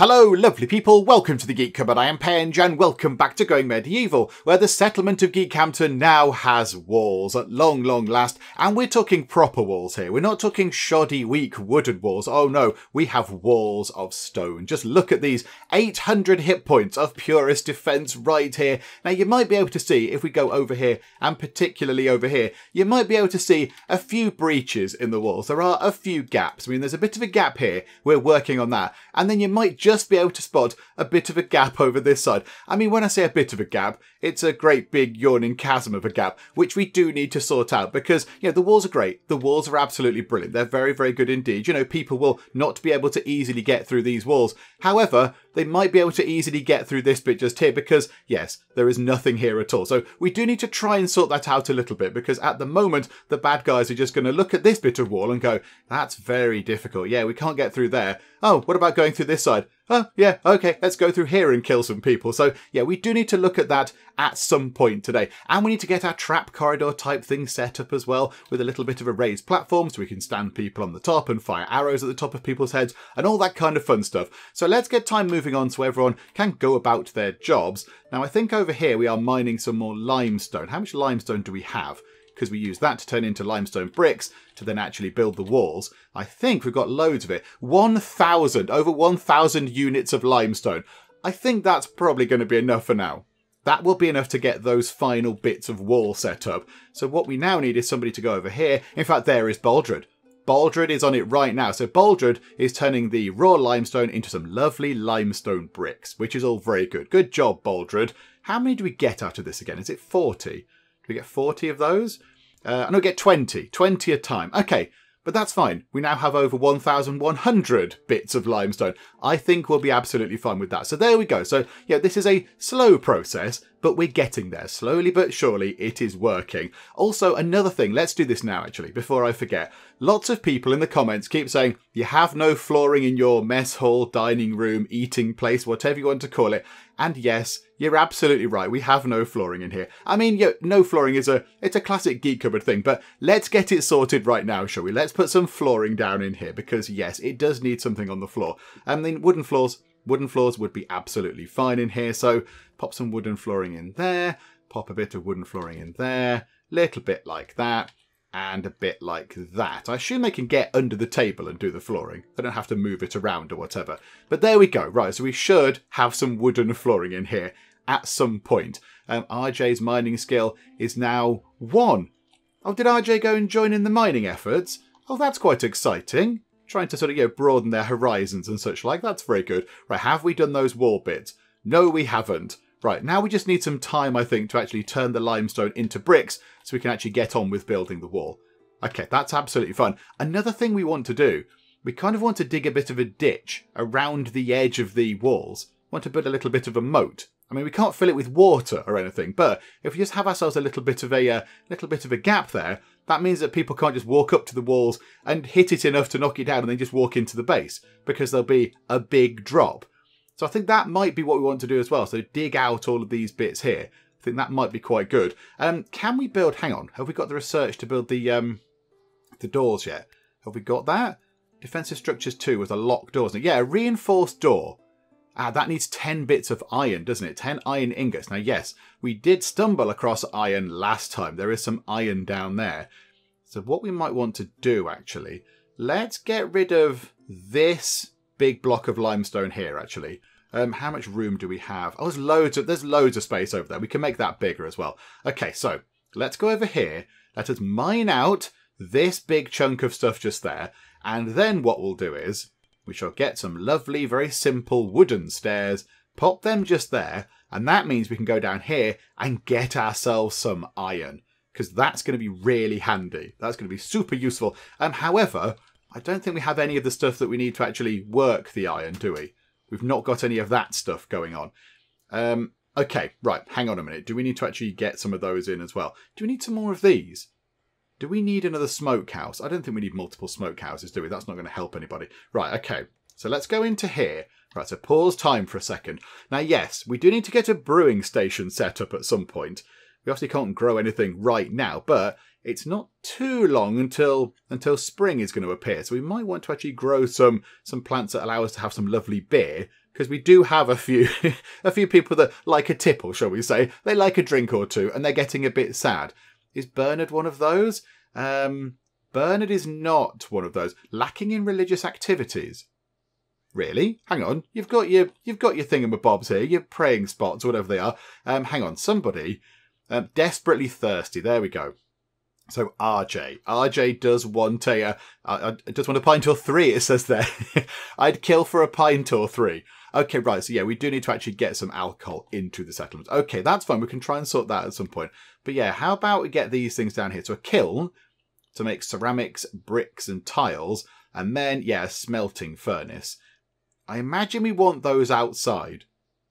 Hello, lovely people. Welcome to the Geek Cupboard. I am Penge, and welcome back to Going Medieval, where the settlement of Geekhampton now has walls at long, long last. And we're talking proper walls here. We're not talking shoddy, weak wooden walls. Oh no, we have walls of stone. Just look at these 800 hit points of purest defense right here. Now, you might be able to see, if we go over here, and particularly over here, you might be able to see a few breaches in the walls. There are a few gaps. I mean, there's a bit of a gap here. We're working on that. And then you might just just be able to spot a bit of a gap over this side. I mean, when I say a bit of a gap, it's a great big yawning chasm of a gap, which we do need to sort out because, you know, the walls are great. The walls are absolutely brilliant. They're very, very good indeed. You know, people will not be able to easily get through these walls. However, they might be able to easily get through this bit just here because, yes, there is nothing here at all. So we do need to try and sort that out a little bit because at the moment, the bad guys are just going to look at this bit of wall and go, that's very difficult. Yeah, we can't get through there. Oh, what about going through this side? Oh, yeah, okay, let's go through here and kill some people. So, yeah, we do need to look at that at some point today. And we need to get our trap corridor type thing set up as well with a little bit of a raised platform so we can stand people on the top and fire arrows at the top of people's heads and all that kind of fun stuff. So let's get time moving on so everyone can go about their jobs. Now, I think over here we are mining some more limestone. How much limestone do we have? Because we use that to turn into limestone bricks to then actually build the walls. I think we've got loads of it. 1,000, over 1,000 units of limestone. I think that's probably going to be enough for now. That will be enough to get those final bits of wall set up. So what we now need is somebody to go over here. In fact, there is Baldred. Baldred is on it right now. So Baldred is turning the raw limestone into some lovely limestone bricks, which is all very good. Good job, Baldred. How many do we get out of this again? Is it 40? Do we get 40 of those? Uh, and we get 20, 20 a time. Okay, but that's fine. We now have over 1,100 bits of limestone. I think we'll be absolutely fine with that. So there we go. So yeah, this is a slow process, but we're getting there. Slowly but surely, it is working. Also, another thing, let's do this now actually, before I forget. Lots of people in the comments keep saying, you have no flooring in your mess hall, dining room, eating place, whatever you want to call it. And yes, you're absolutely right. We have no flooring in here. I mean, yeah, no flooring is a it's a classic geek cupboard thing, but let's get it sorted right now, shall we? Let's put some flooring down in here because yes, it does need something on the floor. I mean, wooden floors, wooden floors would be absolutely fine in here. So pop some wooden flooring in there, pop a bit of wooden flooring in there, little bit like that and a bit like that. I assume they can get under the table and do the flooring. They don't have to move it around or whatever. But there we go. Right, so we should have some wooden flooring in here at some point. Um, RJ's mining skill is now one. Oh, did RJ go and join in the mining efforts? Oh, that's quite exciting. Trying to sort of, you know, broaden their horizons and such like. That's very good. Right, have we done those wall bits? No, we haven't. Right, now we just need some time, I think, to actually turn the limestone into bricks so we can actually get on with building the wall. Okay, that's absolutely fine. Another thing we want to do, we kind of want to dig a bit of a ditch around the edge of the walls. We want to build a little bit of a moat. I mean, we can't fill it with water or anything, but if we just have ourselves a little bit of a uh, little bit of a gap there, that means that people can't just walk up to the walls and hit it enough to knock it down and then just walk into the base because there'll be a big drop. So I think that might be what we want to do as well. So dig out all of these bits here. I think that might be quite good. Um, can we build? Hang on, have we got the research to build the um, the doors yet? Have we got that? Defensive structures two with a locked doors. Yeah, a reinforced door. Ah, that needs 10 bits of iron, doesn't it? 10 iron ingots. Now, yes, we did stumble across iron last time. There is some iron down there. So what we might want to do, actually, let's get rid of this big block of limestone here, actually. Um, how much room do we have? Oh, there's loads of there's loads of space over there. We can make that bigger as well. Okay, so let's go over here. Let us mine out this big chunk of stuff just there. And then what we'll do is we shall get some lovely, very simple wooden stairs, pop them just there, and that means we can go down here and get ourselves some iron. Because that's going to be really handy. That's going to be super useful. Um, however, I don't think we have any of the stuff that we need to actually work the iron, do we? We've not got any of that stuff going on. Um, okay, right, hang on a minute. Do we need to actually get some of those in as well? Do we need some more of these? Do we need another smokehouse? I don't think we need multiple smokehouses, do we? That's not going to help anybody. Right, okay. So let's go into here. Right, so pause time for a second. Now, yes, we do need to get a brewing station set up at some point. We obviously can't grow anything right now, but it's not too long until until spring is going to appear. So we might want to actually grow some some plants that allow us to have some lovely beer because we do have a few a few people that like a tipple, shall we say? They like a drink or two, and they're getting a bit sad. Is Bernard one of those? Um, Bernard is not one of those. Lacking in religious activities. Really? Hang on. You've got your you've got your thingamabobs here, your praying spots, whatever they are. Um, hang on. Somebody um, desperately thirsty. There we go. So RJ, RJ does want a, uh, uh, does want a pint or three. It says there. I'd kill for a pint or three. Okay, right. So yeah, we do need to actually get some alcohol into the settlement. Okay, that's fine. We can try and sort that at some point. But yeah, how about we get these things down here? So a kiln to make ceramics, bricks, and tiles, and then yeah, a smelting furnace. I imagine we want those outside.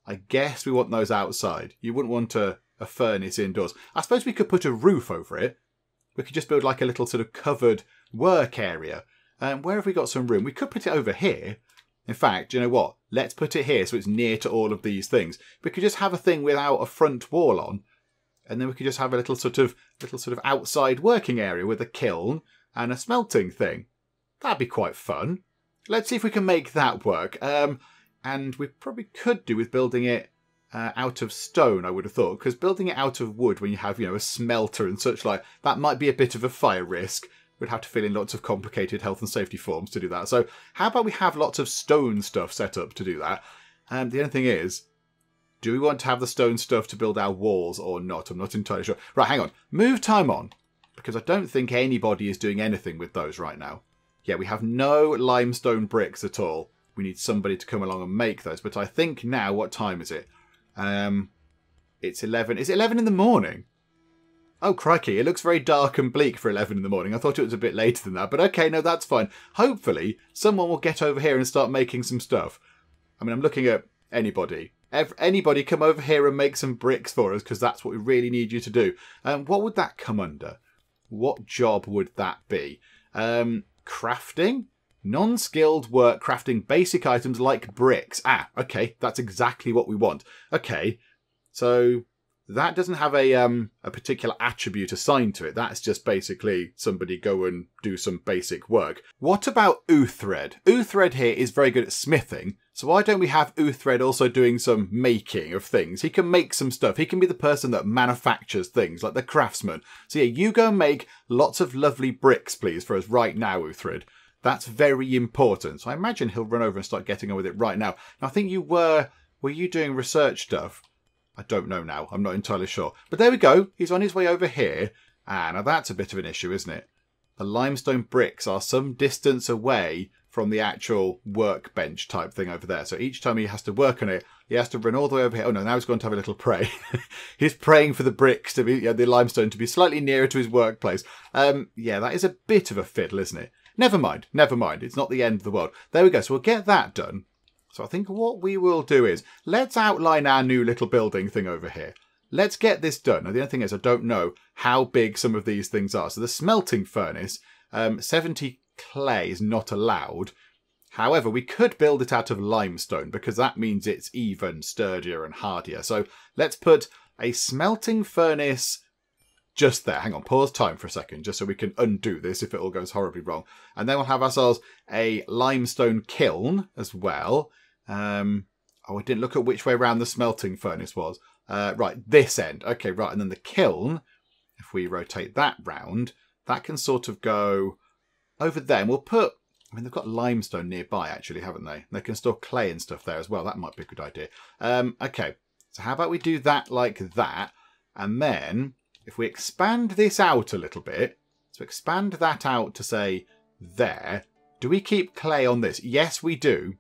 I guess we want those outside. You wouldn't want a, a furnace indoors. I suppose we could put a roof over it. We could just build like a little sort of covered work area. And um, where have we got some room? We could put it over here. In fact, you know what? Let's put it here so it's near to all of these things. We could just have a thing without a front wall on. And then we could just have a little sort of little sort of outside working area with a kiln and a smelting thing. That'd be quite fun let's see if we can make that work. Um, and we probably could do with building it uh, out of stone, I would have thought, because building it out of wood when you have, you know, a smelter and such like, that might be a bit of a fire risk. We'd have to fill in lots of complicated health and safety forms to do that. So how about we have lots of stone stuff set up to do that? Um, the only thing is, do we want to have the stone stuff to build our walls or not? I'm not entirely sure. Right, hang on. Move time on, because I don't think anybody is doing anything with those right now. Yeah, we have no limestone bricks at all. We need somebody to come along and make those. But I think now, what time is it? Um, it's 11. Is it 11 in the morning? Oh, crikey. It looks very dark and bleak for 11 in the morning. I thought it was a bit later than that. But okay, no, that's fine. Hopefully, someone will get over here and start making some stuff. I mean, I'm looking at anybody. anybody come over here and make some bricks for us because that's what we really need you to do. Um, what would that come under? What job would that be? Um, crafting? Non skilled work crafting basic items like bricks. Ah, okay, that's exactly what we want. Okay, so that doesn't have a um a particular attribute assigned to it. That's just basically somebody go and do some basic work. What about Uthred? Uthred here is very good at smithing, so why don't we have Uthred also doing some making of things? He can make some stuff. He can be the person that manufactures things, like the craftsman. So yeah, you go make lots of lovely bricks, please, for us right now, Uthred. That's very important. So I imagine he'll run over and start getting on with it right now. Now I think you were were you doing research stuff? I don't know now. I'm not entirely sure. But there we go. He's on his way over here. Ah, now that's a bit of an issue, isn't it? The limestone bricks are some distance away from the actual workbench type thing over there. So each time he has to work on it, he has to run all the way over here. Oh no, now he's going to have a little pray. he's praying for the bricks to be, yeah, the limestone to be slightly nearer to his workplace. Um, yeah, that is a bit of a fiddle, isn't it? Never mind, never mind. It's not the end of the world. There we go. So we'll get that done. So I think what we will do is let's outline our new little building thing over here. Let's get this done. Now, the only thing is I don't know how big some of these things are. So the smelting furnace, um, 70 clay is not allowed. However, we could build it out of limestone because that means it's even sturdier and hardier. So let's put a smelting furnace just there. Hang on, pause time for a second, just so we can undo this if it all goes horribly wrong. And then we'll have ourselves a limestone kiln as well. Um, oh, I didn't look at which way around the smelting furnace was. Uh, right, this end. Okay, right. And then the kiln, if we rotate that round, that can sort of go over there. And we'll put, I mean, they've got limestone nearby, actually, haven't they? They can store clay and stuff there as well. That might be a good idea. Um, okay, so how about we do that like that? And then if we expand this out a little bit, so expand that out to say there, do we keep clay on this? Yes, we do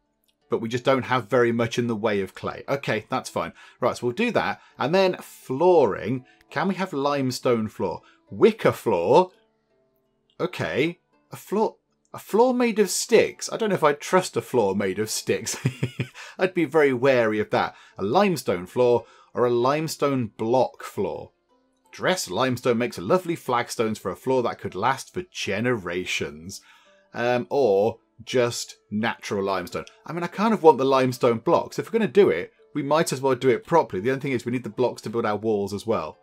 but we just don't have very much in the way of clay. Okay, that's fine. Right, so we'll do that. And then flooring. Can we have limestone floor? Wicker floor. Okay. A floor a floor made of sticks. I don't know if I'd trust a floor made of sticks. I'd be very wary of that. A limestone floor or a limestone block floor. Dressed limestone makes lovely flagstones for a floor that could last for generations. Um, or just natural limestone. I mean, I kind of want the limestone blocks. If we're going to do it, we might as well do it properly. The only thing is we need the blocks to build our walls as well.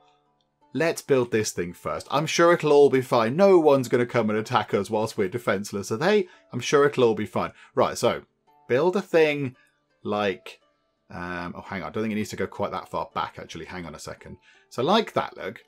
Let's build this thing first. I'm sure it'll all be fine. No one's going to come and attack us whilst we're defenseless, are they? I'm sure it'll all be fine. Right, so build a thing like, um, oh, hang on. I don't think it needs to go quite that far back, actually. Hang on a second. So like that, look.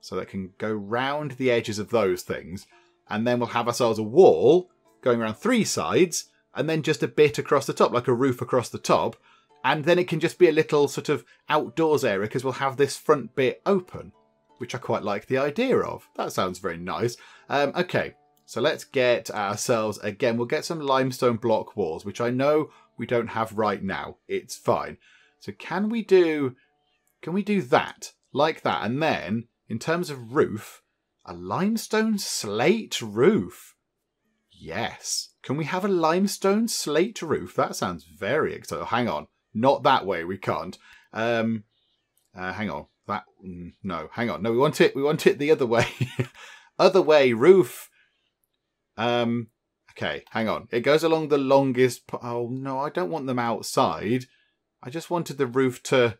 So that can go round the edges of those things. And then we'll have ourselves a wall going around three sides and then just a bit across the top, like a roof across the top. And then it can just be a little sort of outdoors area because we'll have this front bit open, which I quite like the idea of. That sounds very nice. Um, okay, so let's get ourselves, again, we'll get some limestone block walls, which I know we don't have right now. It's fine. So can we do, can we do that? Like that. And then, in terms of roof, a limestone slate roof. Yes. Can we have a limestone slate roof? That sounds very exciting. Hang on. Not that way. We can't. Um, uh, hang on. That mm, no. Hang on. No, we want it. We want it the other way. other way. Roof. Um. Okay. Hang on. It goes along the longest. oh no, I don't want them outside. I just wanted the roof to.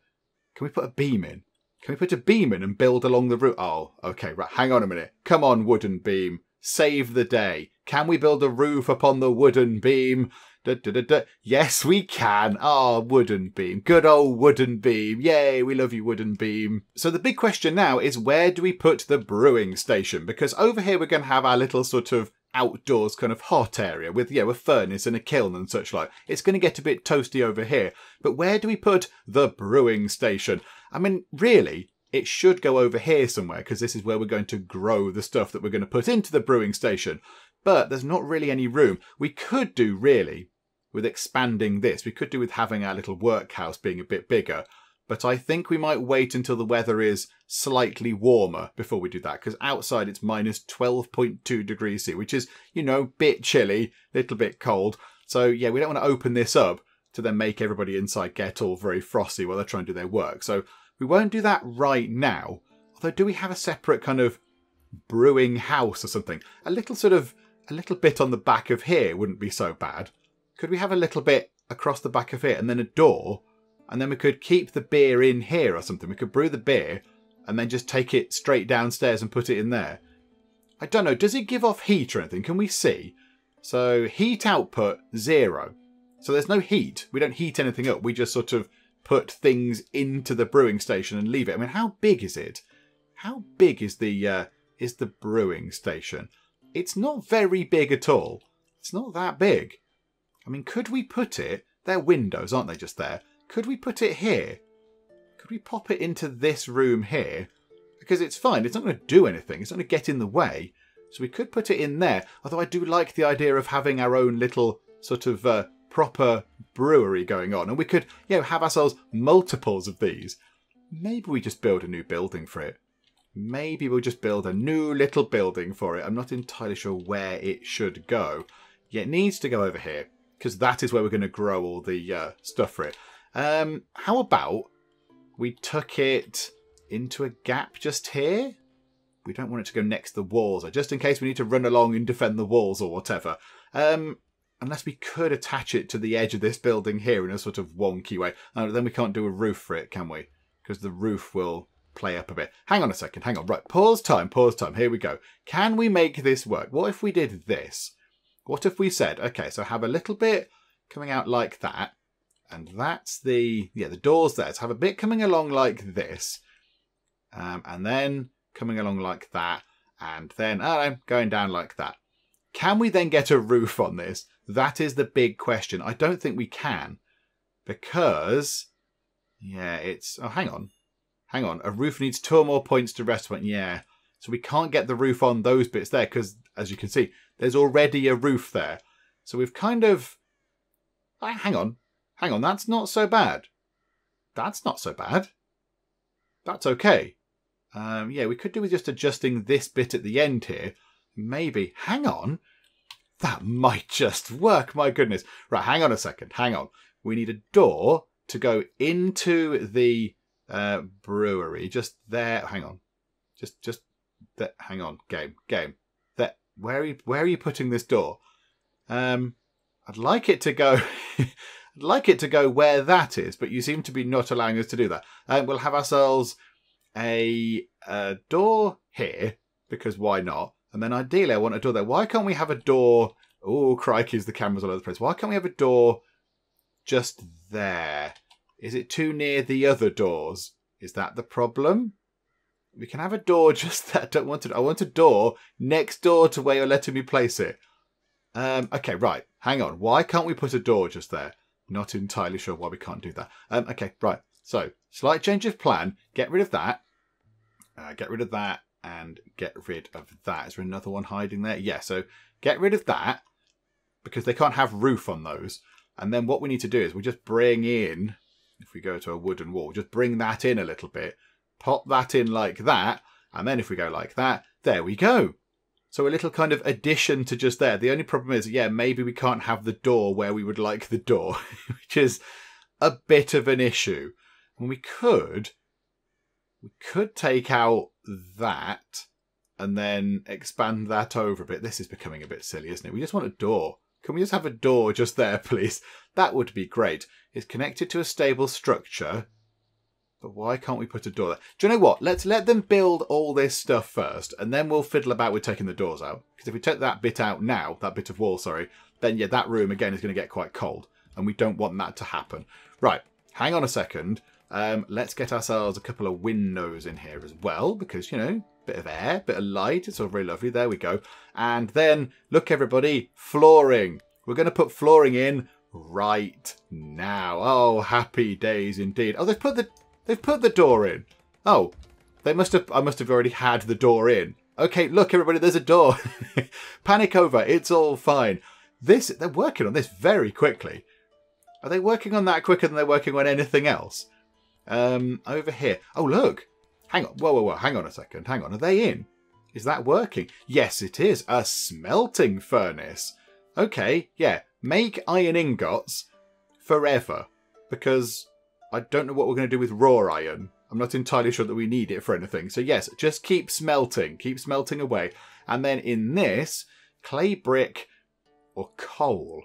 Can we put a beam in? Can we put a beam in and build along the roof? Oh, okay. Right. Hang on a minute. Come on, wooden beam. Save the day. Can we build a roof upon the wooden beam? Da, da, da, yes, we can. Ah, oh, wooden beam. Good old wooden beam. Yay, we love you, wooden beam. So the big question now is where do we put the brewing station? Because over here we're going to have our little sort of outdoors kind of hot area with, yeah, a furnace and a kiln and such like. It's going to get a bit toasty over here. But where do we put the brewing station? I mean, really, it should go over here somewhere because this is where we're going to grow the stuff that we're going to put into the brewing station. But there's not really any room. We could do really with expanding this. We could do with having our little workhouse being a bit bigger. But I think we might wait until the weather is slightly warmer before we do that, because outside it's minus 12.2 degrees C, which is, you know, a bit chilly, little bit cold. So yeah, we don't want to open this up to then make everybody inside get all very frosty while they're trying to do their work. So we won't do that right now. Although, do we have a separate kind of brewing house or something? A little sort of, a little bit on the back of here wouldn't be so bad. Could we have a little bit across the back of here and then a door? And then we could keep the beer in here or something. We could brew the beer and then just take it straight downstairs and put it in there. I don't know. Does it give off heat or anything? Can we see? So heat output zero. So there's no heat. We don't heat anything up. We just sort of put things into the brewing station and leave it. I mean, how big is it? How big is the uh, is the brewing station? It's not very big at all. It's not that big. I mean, could we put it? They're windows, aren't they, just there? Could we put it here? Could we pop it into this room here? Because it's fine. It's not going to do anything. It's not going to get in the way. So we could put it in there. Although I do like the idea of having our own little sort of uh, proper brewery going on. And we could, you know, have ourselves multiples of these. Maybe we just build a new building for it. Maybe we'll just build a new little building for it. I'm not entirely sure where it should go. Yeah, it needs to go over here because that is where we're going to grow all the uh, stuff for it. Um, how about we tuck it into a gap just here? We don't want it to go next to the walls, just in case we need to run along and defend the walls or whatever. Um, unless we could attach it to the edge of this building here in a sort of wonky way. Uh, then we can't do a roof for it, can we? Because the roof will play up a bit. Hang on a second, hang on. Right, pause time, pause time. Here we go. Can we make this work? What if we did this? What if we said, okay, so have a little bit coming out like that, and that's the, yeah, the doors there. So have a bit coming along like this, um, and then coming along like that, and then, I going down like that. Can we then get a roof on this? That is the big question. I don't think we can, because, yeah, it's, oh, hang on. Hang on, a roof needs two or more points to rest on. Yeah, so we can't get the roof on those bits there because, as you can see, there's already a roof there. So we've kind of... hang on. Hang on, that's not so bad. That's not so bad. That's okay. Um, yeah, we could do with just adjusting this bit at the end here. Maybe. Hang on. That might just work, my goodness. Right, hang on a second. Hang on. We need a door to go into the uh, brewery. Just there. Hang on. Just, just, hang on. Game, game where are you where are you putting this door? Um, I'd like it to go. I'd like it to go where that is, but you seem to be not allowing us to do that. Um, we'll have ourselves a, a door here because why not? And then ideally, I want a door there. Why can't we have a door? Oh, crikey, the camera's all over the place. Why can't we have a door just there. Is it too near the other doors? Is that the problem? We can have a door just there. I don't want it. I want a door next door to where you're letting me place it. Um, okay, right. Hang on. Why can't we put a door just there? Not entirely sure why we can't do that. Um, okay, right. So, slight change of plan. Get rid of that. Uh, get rid of that and get rid of that. Is there another one hiding there? Yeah, so get rid of that because they can't have roof on those. And then what we need to do is we just bring in, if we go to a wooden wall, just bring that in a little bit, pop that in like that, and then if we go like that, there we go. So a little kind of addition to just there. The only problem is, yeah, maybe we can't have the door where we would like the door, which is a bit of an issue. And we could, we could take out that and then expand that over a bit. This is becoming a bit silly, isn't it? We just want a door. Can we just have a door just there, please? That would be great. It's connected to a stable structure. But why can't we put a door there? Do you know what? Let's let them build all this stuff first, and then we'll fiddle about with taking the doors out. Because if we take that bit out now, that bit of wall, sorry, then yeah, that room again is going to get quite cold. And we don't want that to happen. Right, hang on a second. Um, let's get ourselves a couple of windows in here as well, because, you know, bit of air, bit of light. It's all very lovely. There we go. And then, look, everybody, flooring. We're going to put flooring in right now. Oh, happy days indeed. Oh, they've put the they've put the door in. Oh, they must have. I must have already had the door in. Okay, look, everybody, there's a door. Panic over. It's all fine. This they're working on this very quickly. Are they working on that quicker than they're working on anything else? Um, over here. Oh, look. Hang on. Whoa, whoa, whoa. Hang on a second. Hang on. Are they in? Is that working? Yes, it is. A smelting furnace. Okay, yeah. Make iron ingots forever. Because I don't know what we're going to do with raw iron. I'm not entirely sure that we need it for anything. So yes, just keep smelting. Keep smelting away. And then in this, clay brick or coal.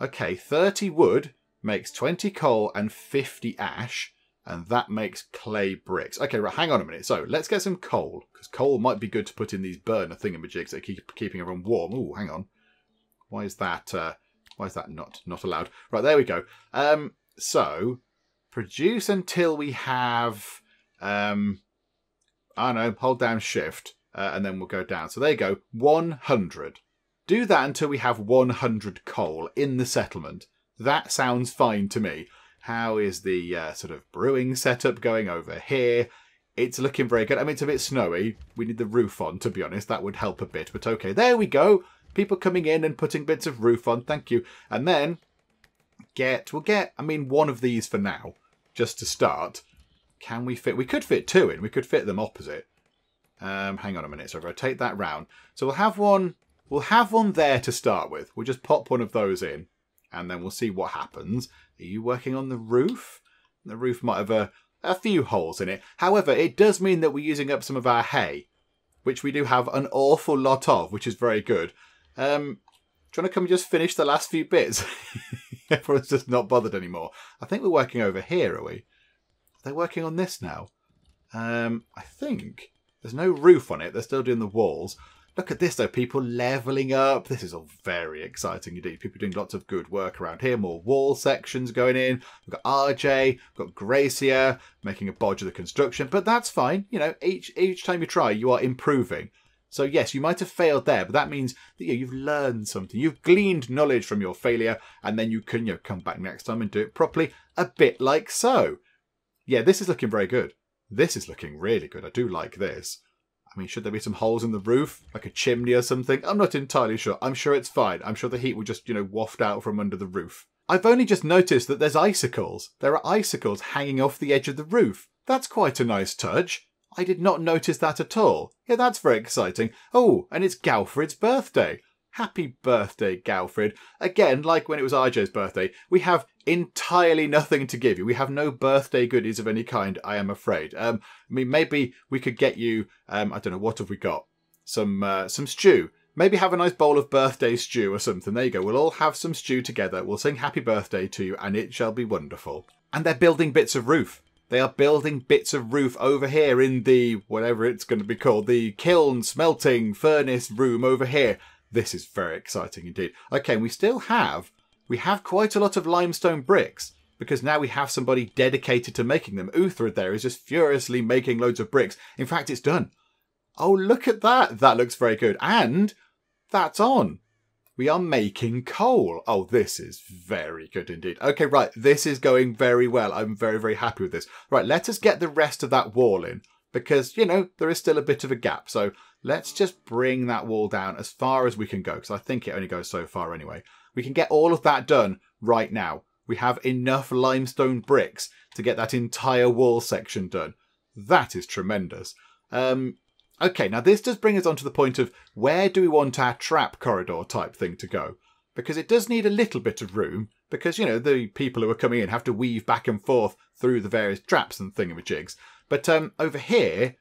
Okay, 30 wood makes 20 coal and 50 ash and that makes clay bricks. Okay, right, hang on a minute. So let's get some coal, because coal might be good to put in these burner thingamajigs that keep keeping everyone warm. Oh, hang on. Why is that? Uh, why is that not not allowed? Right, there we go. Um, so produce until we have. Um, I don't know. Hold down Shift, uh, and then we'll go down. So there you go. One hundred. Do that until we have 100 coal in the settlement. That sounds fine to me. How is the uh, sort of brewing setup going over here? It's looking very good. I mean, it's a bit snowy. We need the roof on, to be honest. That would help a bit. But okay, there we go. People coming in and putting bits of roof on. Thank you. And then get, we'll get, I mean, one of these for now, just to start. Can we fit? We could fit two in. We could fit them opposite. Um, hang on a minute. So rotate that round. So we'll have one. We'll have one there to start with. We'll just pop one of those in, and then we'll see what happens. Are you working on the roof? The roof might have a, a few holes in it. However, it does mean that we're using up some of our hay, which we do have an awful lot of, which is very good. Um, do you want to come and just finish the last few bits? Everyone's just not bothered anymore. I think we're working over here, are we? They're they working on this now? Um, I think. There's no roof on it. They're still doing the walls. Look at this though, people leveling up. This is all very exciting indeed. People doing lots of good work around here. More wall sections going in. We've got RJ, we've got Gracia making a bodge of the construction, but that's fine. You know, each each time you try, you are improving. So yes, you might have failed there, but that means that you you've learned something. You've gleaned knowledge from your failure, and then you can you know, come back next time and do it properly, a bit like so. Yeah, this is looking very good. This is looking really good. I do like this. I mean, should there be some holes in the roof, like a chimney or something? I'm not entirely sure. I'm sure it's fine. I'm sure the heat will just, you know, waft out from under the roof. I've only just noticed that there's icicles. There are icicles hanging off the edge of the roof. That's quite a nice touch. I did not notice that at all. Yeah, that's very exciting. Oh, and it's Galfred's birthday. Happy birthday, Galfred. Again, like when it was RJ's birthday, we have entirely nothing to give you. We have no birthday goodies of any kind, I am afraid. Um, I mean, maybe we could get you, um, I don't know, what have we got? Some, uh, some stew. Maybe have a nice bowl of birthday stew or something. There you go. We'll all have some stew together. We'll sing happy birthday to you and it shall be wonderful. And they're building bits of roof. They are building bits of roof over here in the, whatever it's going to be called, the kiln, smelting, furnace room over here. This is very exciting indeed. Okay, we still have, we have quite a lot of limestone bricks. because now we have somebody dedicated to making them. Uhtred there is just furiously making loads of bricks. In fact, it's done. Oh, look at that. That looks very good. And that's on. We are making coal. Oh, this is very good indeed. Okay, right. This is going very well. I'm very, very happy with this. Right, let us get the rest of that wall in because, you know, there is still a bit of a gap. So let's just bring that wall down as far as we can go because I think it only goes so far anyway. We can get all of that done right now. We have enough limestone bricks to get that entire wall section done. That is tremendous. Um, okay, now this does bring us on to the point of where do we want our trap corridor type thing to go? Because it does need a little bit of room, because, you know, the people who are coming in have to weave back and forth through the various traps and thingamajigs. But um, over here,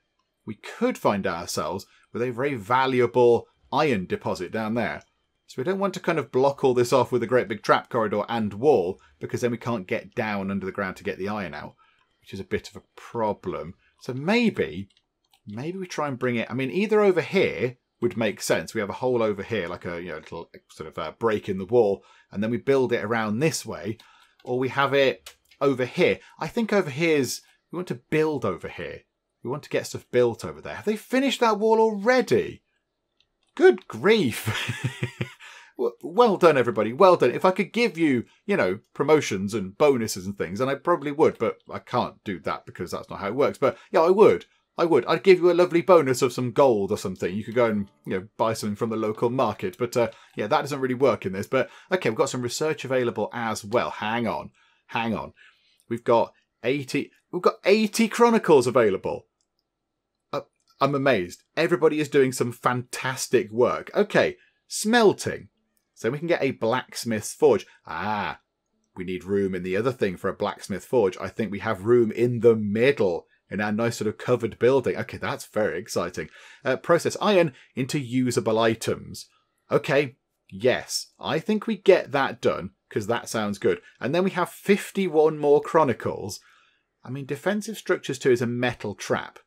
we could find ourselves with a very valuable iron deposit down there. So we don't want to kind of block all this off with a great big trap corridor and wall, because then we can't get down under the ground to get the iron out, which is a bit of a problem. So maybe, maybe we try and bring it, I mean, either over here would make sense. We have a hole over here, like a you know little sort of uh, break in the wall, and then we build it around this way, or we have it over here. I think over here's, we want to build over here. We want to get stuff built over there. Have they finished that wall already? Good grief. well done, everybody. Well done. If I could give you, you know, promotions and bonuses and things, and I probably would, but I can't do that because that's not how it works. But yeah, I would. I would. I'd give you a lovely bonus of some gold or something. You could go and you know buy something from the local market. But uh, yeah, that doesn't really work in this. But okay, we've got some research available as well. Hang on, hang on. We've got eighty. We've got eighty chronicles available. Uh, I'm amazed. Everybody is doing some fantastic work. Okay, smelting. So we can get a blacksmith's forge. Ah, we need room in the other thing for a blacksmith forge. I think we have room in the middle in our nice sort of covered building. Okay, that's very exciting. Uh, process iron into usable items. Okay, yes, I think we get that done because that sounds good. And then we have 51 more chronicles. I mean, defensive structures 2 is a metal trap.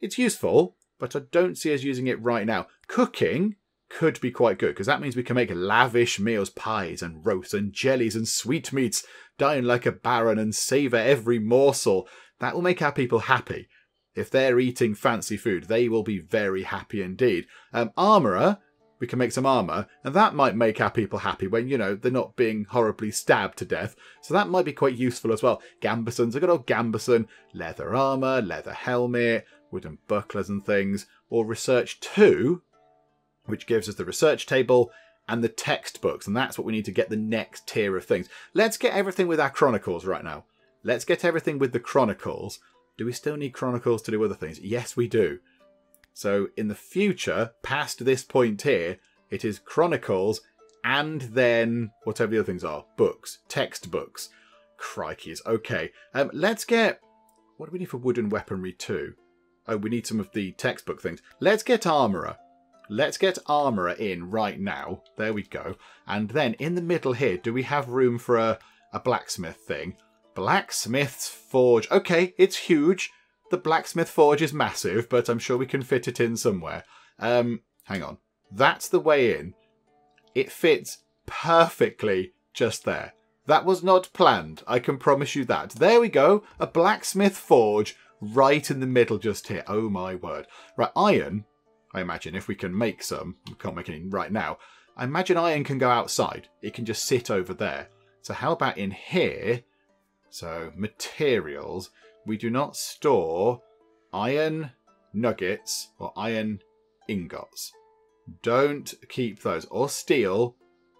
It's useful, but I don't see us using it right now. Cooking could be quite good because that means we can make lavish meals, pies and roasts and jellies and sweetmeats, dine like a baron and savour every morsel. That will make our people happy. If they're eating fancy food, they will be very happy indeed. Um, armourer, we can make some armour, and that might make our people happy when, you know, they're not being horribly stabbed to death. So that might be quite useful as well. Gambesons, a good old gambeson, leather armour, leather helmet, wooden bucklers and things. Or research 2, which gives us the research table and the textbooks, and that's what we need to get the next tier of things. Let's get everything with our chronicles right now. Let's get everything with the chronicles. Do we still need chronicles to do other things? Yes, we do. So in the future, past this point here, it is chronicles and then whatever the other things are. Books. Textbooks. Crikeys. Okay. Um, let's get... What do we need for wooden weaponry too? Oh, we need some of the textbook things. Let's get armourer. Let's get armourer in right now. There we go. And then in the middle here, do we have room for a, a blacksmith thing? Blacksmith's forge. Okay, it's huge. The blacksmith forge is massive, but I'm sure we can fit it in somewhere. Um, hang on. That's the way in. It fits perfectly just there. That was not planned, I can promise you that. There we go, a blacksmith forge right in the middle just here. Oh my word. Right, iron I imagine, if we can make some. We can't make any right now. I imagine iron can go outside. It can just sit over there. So how about in here? So materials. We do not store iron nuggets or iron ingots. Don't keep those. Or steel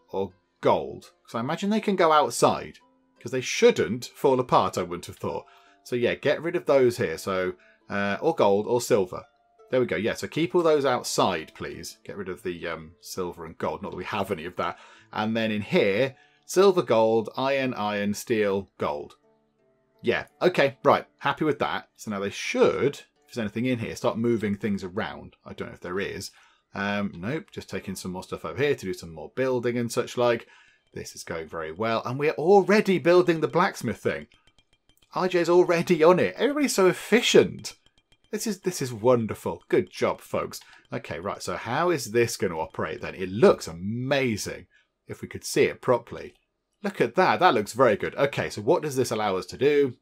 or gold. Because I imagine they can go outside. Because they shouldn't fall apart, I wouldn't have thought. So yeah, get rid of those here. So, uh, or gold or silver. There we go. Yeah, so keep all those outside, please. Get rid of the um, silver and gold. Not that we have any of that. And then in here, silver, gold, iron, iron, steel, gold. Yeah, okay, right. Happy with that. So now they should, if there's anything in here, start moving things around. I don't know if there is. Um, nope, just taking some more stuff over here to do some more building and such like. This is going very well. And we're already building the blacksmith thing. RJ's already on it. Everybody's so efficient. This is this is wonderful. Good job, folks. Okay, right. So how is this going to operate then? It looks amazing. If we could see it properly. Look at that. That looks very good. Okay, so what does this allow us to do?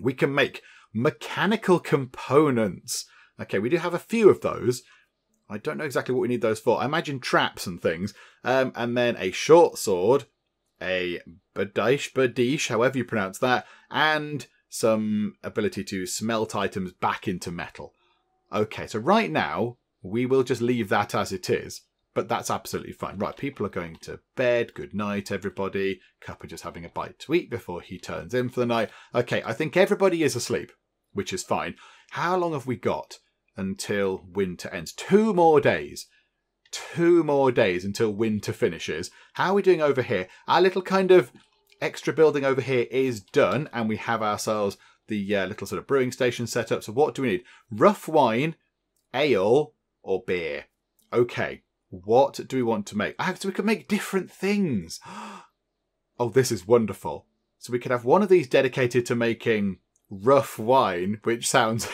We can make mechanical components. Okay, we do have a few of those. I don't know exactly what we need those for. I imagine traps and things. Um, and then a short sword, a badish, badish, however you pronounce that, and some ability to smelt items back into metal. Okay, so right now, we will just leave that as it is. But that's absolutely fine. Right, people are going to bed. Good night, everybody. Cuppa just having a bite to eat before he turns in for the night. Okay, I think everybody is asleep, which is fine. How long have we got until winter ends? Two more days. Two more days until winter finishes. How are we doing over here? Our little kind of extra building over here is done, and we have ourselves the uh, little sort of brewing station set up. So what do we need? Rough wine, ale, or beer. Okay, what do we want to make? Ah, so we can make different things. Oh, this is wonderful. So we could have one of these dedicated to making rough wine, which sounds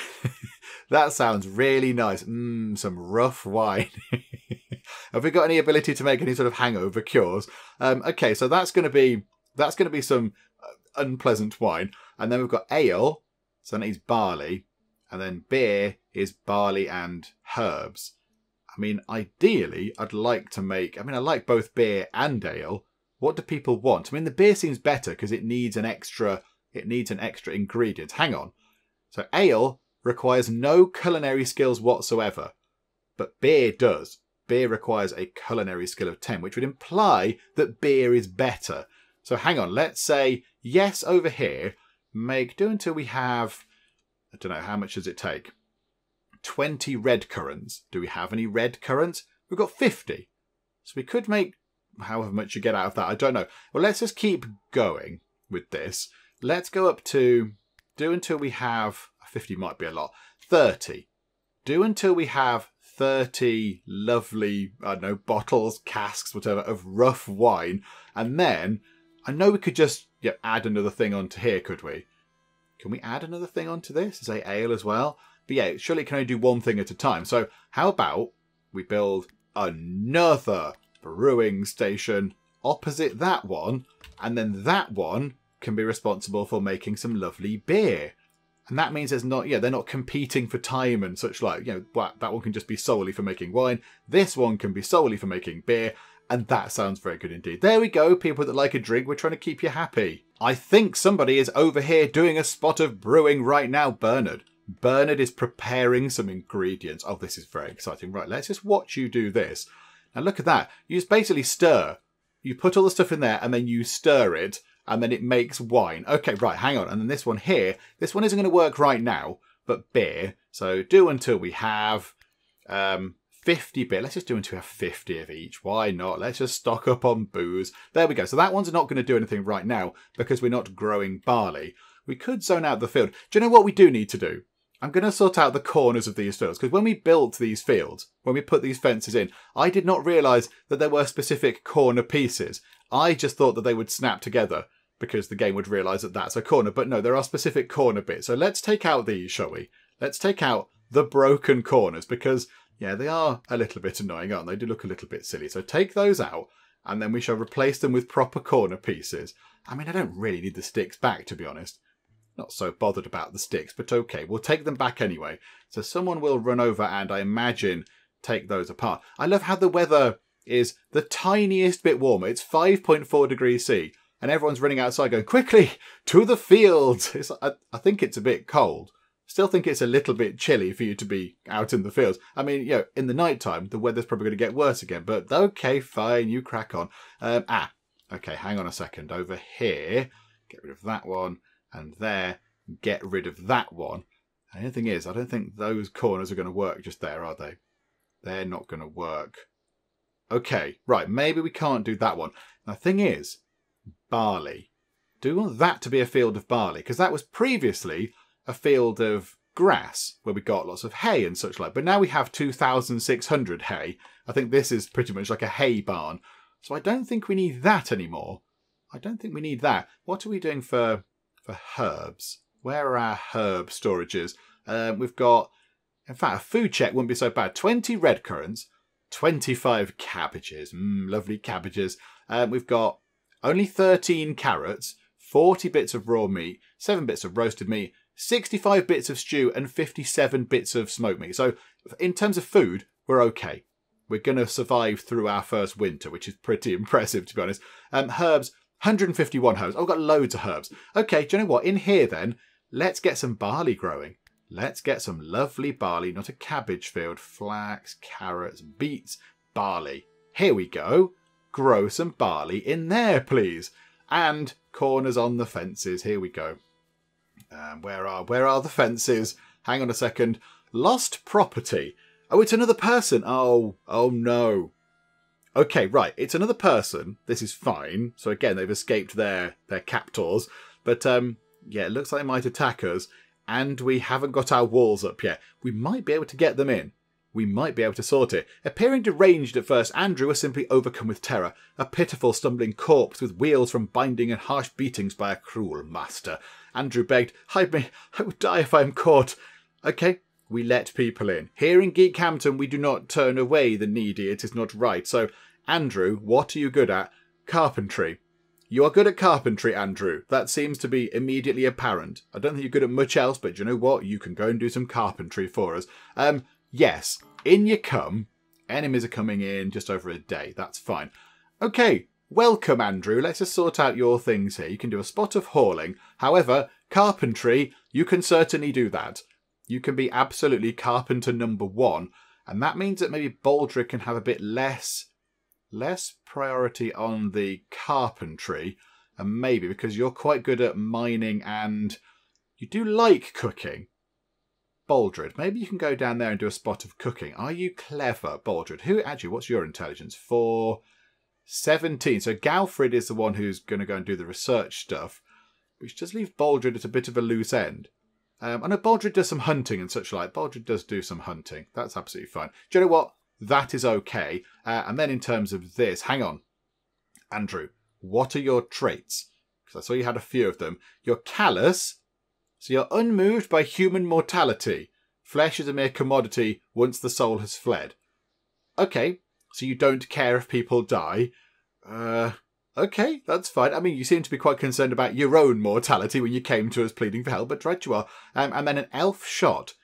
that sounds really nice. Mmm, some rough wine. have we got any ability to make any sort of hangover cures? Um, okay, so that's going to be that's going to be some uh, unpleasant wine, and then we've got ale. So that needs barley, and then beer is barley and herbs. I mean, ideally, I'd like to make. I mean, I like both beer and ale. What do people want? I mean, the beer seems better because it needs an extra. It needs an extra ingredient. Hang on. So ale requires no culinary skills whatsoever, but beer does. Beer requires a culinary skill of 10, which would imply that beer is better. So hang on, let's say yes over here, make do until we have, I don't know, how much does it take? 20 red currants. Do we have any red currants? We've got 50. So we could make however much you get out of that. I don't know. Well, let's just keep going with this. Let's go up to do until we have 50 might be a lot. 30. Do until we have 30 lovely, I don't know, bottles, casks, whatever, of rough wine. And then I know we could just yeah, add another thing onto here, could we? Can we add another thing onto this? Say ale as well? But yeah, surely it can only do one thing at a time. So how about we build another brewing station opposite that one, and then that one can be responsible for making some lovely beer. And that means there's not, yeah, they're not competing for time and such like, you know, that one can just be solely for making wine. This one can be solely for making beer. And that sounds very good indeed. There we go, people that like a drink, we're trying to keep you happy. I think somebody is over here doing a spot of brewing right now, Bernard. Bernard is preparing some ingredients. Oh, this is very exciting. Right, let's just watch you do this. Now look at that. You just basically stir. You put all the stuff in there and then you stir it and then it makes wine. Okay, right, hang on. And then this one here, this one isn't going to work right now, but beer. So do until we have um, 50 beer. Let's just do until we have 50 of each. Why not? Let's just stock up on booze. There we go. So that one's not going to do anything right now because we're not growing barley. We could zone out the field. Do you know what we do need to do? I'm going to sort out the corners of these fields because when we built these fields, when we put these fences in, I did not realise that there were specific corner pieces. I just thought that they would snap together because the game would realise that that's a corner. But no, there are specific corner bits. So let's take out these, shall we? Let's take out the broken corners because, yeah, they are a little bit annoying, aren't they? They do look a little bit silly. So take those out and then we shall replace them with proper corner pieces. I mean, I don't really need the sticks back, to be honest. Not so bothered about the sticks, but okay, we'll take them back anyway. So someone will run over and I imagine take those apart. I love how the weather is the tiniest bit warmer. It's 5.4 degrees C and everyone's running outside going, quickly, to the fields. It's, I, I think it's a bit cold. Still think it's a little bit chilly for you to be out in the fields. I mean, you know, in the night time, the weather's probably going to get worse again, but okay, fine, you crack on. Um, ah, okay, hang on a second. Over here, get rid of that one and there, get rid of that one. And the thing is, I don't think those corners are going to work just there, are they? They're not going to work. Okay, right, maybe we can't do that one. The thing is, barley. Do we want that to be a field of barley? Because that was previously a field of grass where we got lots of hay and such like. But now we have 2,600 hay. I think this is pretty much like a hay barn. So I don't think we need that anymore. I don't think we need that. What are we doing for for herbs. Where are our herb storages? Um, we've got, in fact, a food check wouldn't be so bad. 20 red currants, 25 cabbages. Mmm, lovely cabbages. Um, we've got only 13 carrots, 40 bits of raw meat, 7 bits of roasted meat, 65 bits of stew, and 57 bits of smoked meat. So, in terms of food, we're okay. We're going to survive through our first winter, which is pretty impressive, to be honest. Um, herbs, 151 herbs. I've got loads of herbs. Okay, do you know what? In here, then, let's get some barley growing. Let's get some lovely barley, not a cabbage field, flax, carrots, beets, barley. Here we go. Grow some barley in there, please. And corners on the fences. Here we go. Um, where are where are the fences? Hang on a second. Lost property. Oh, it's another person. Oh, oh no. Okay, right. It's another person. This is fine. So again, they've escaped their their captors. But um, yeah, it looks like they might attack us. And we haven't got our walls up yet. We might be able to get them in. We might be able to sort it. Appearing deranged at first, Andrew was simply overcome with terror, a pitiful stumbling corpse with wheals from binding and harsh beatings by a cruel master. Andrew begged, Hide me, I would die if I am caught. Okay, we let people in. Here in Geekhampton, we do not turn away the needy, it is not right. So, Andrew, what are you good at? Carpentry. You are good at carpentry, Andrew. That seems to be immediately apparent. I don't think you're good at much else, but you know what? You can go and do some carpentry for us. Um, yes, in you come. Enemies are coming in just over a day. That's fine. Okay, welcome, Andrew. Let's just sort out your things here. You can do a spot of hauling. However, carpentry, you can certainly do that. You can be absolutely carpenter number one, and that means that maybe Baldric can have a bit less less priority on the carpentry, and maybe because you're quite good at mining and you do like cooking. Baldred, maybe you can go down there and do a spot of cooking. Are you clever, Baldred? Who actually? What's your intelligence? For seventeen. So Galfred is the one who's going to go and do the research stuff, which does leave Baldred at a bit of a loose end. Um, I know Baldred does some hunting and such like. Baldred does do some hunting. That's absolutely fine. Do you know what? That is okay. Uh, and then in terms of this, hang on. Andrew, what are your traits? Because I saw you had a few of them. You're callous, so you're unmoved by human mortality. Flesh is a mere commodity once the soul has fled. Okay, so you don't care if people die. Uh, okay, that's fine. I mean, you seem to be quite concerned about your own mortality when you came to us pleading for help, but right you are. Um, and then an elf shot.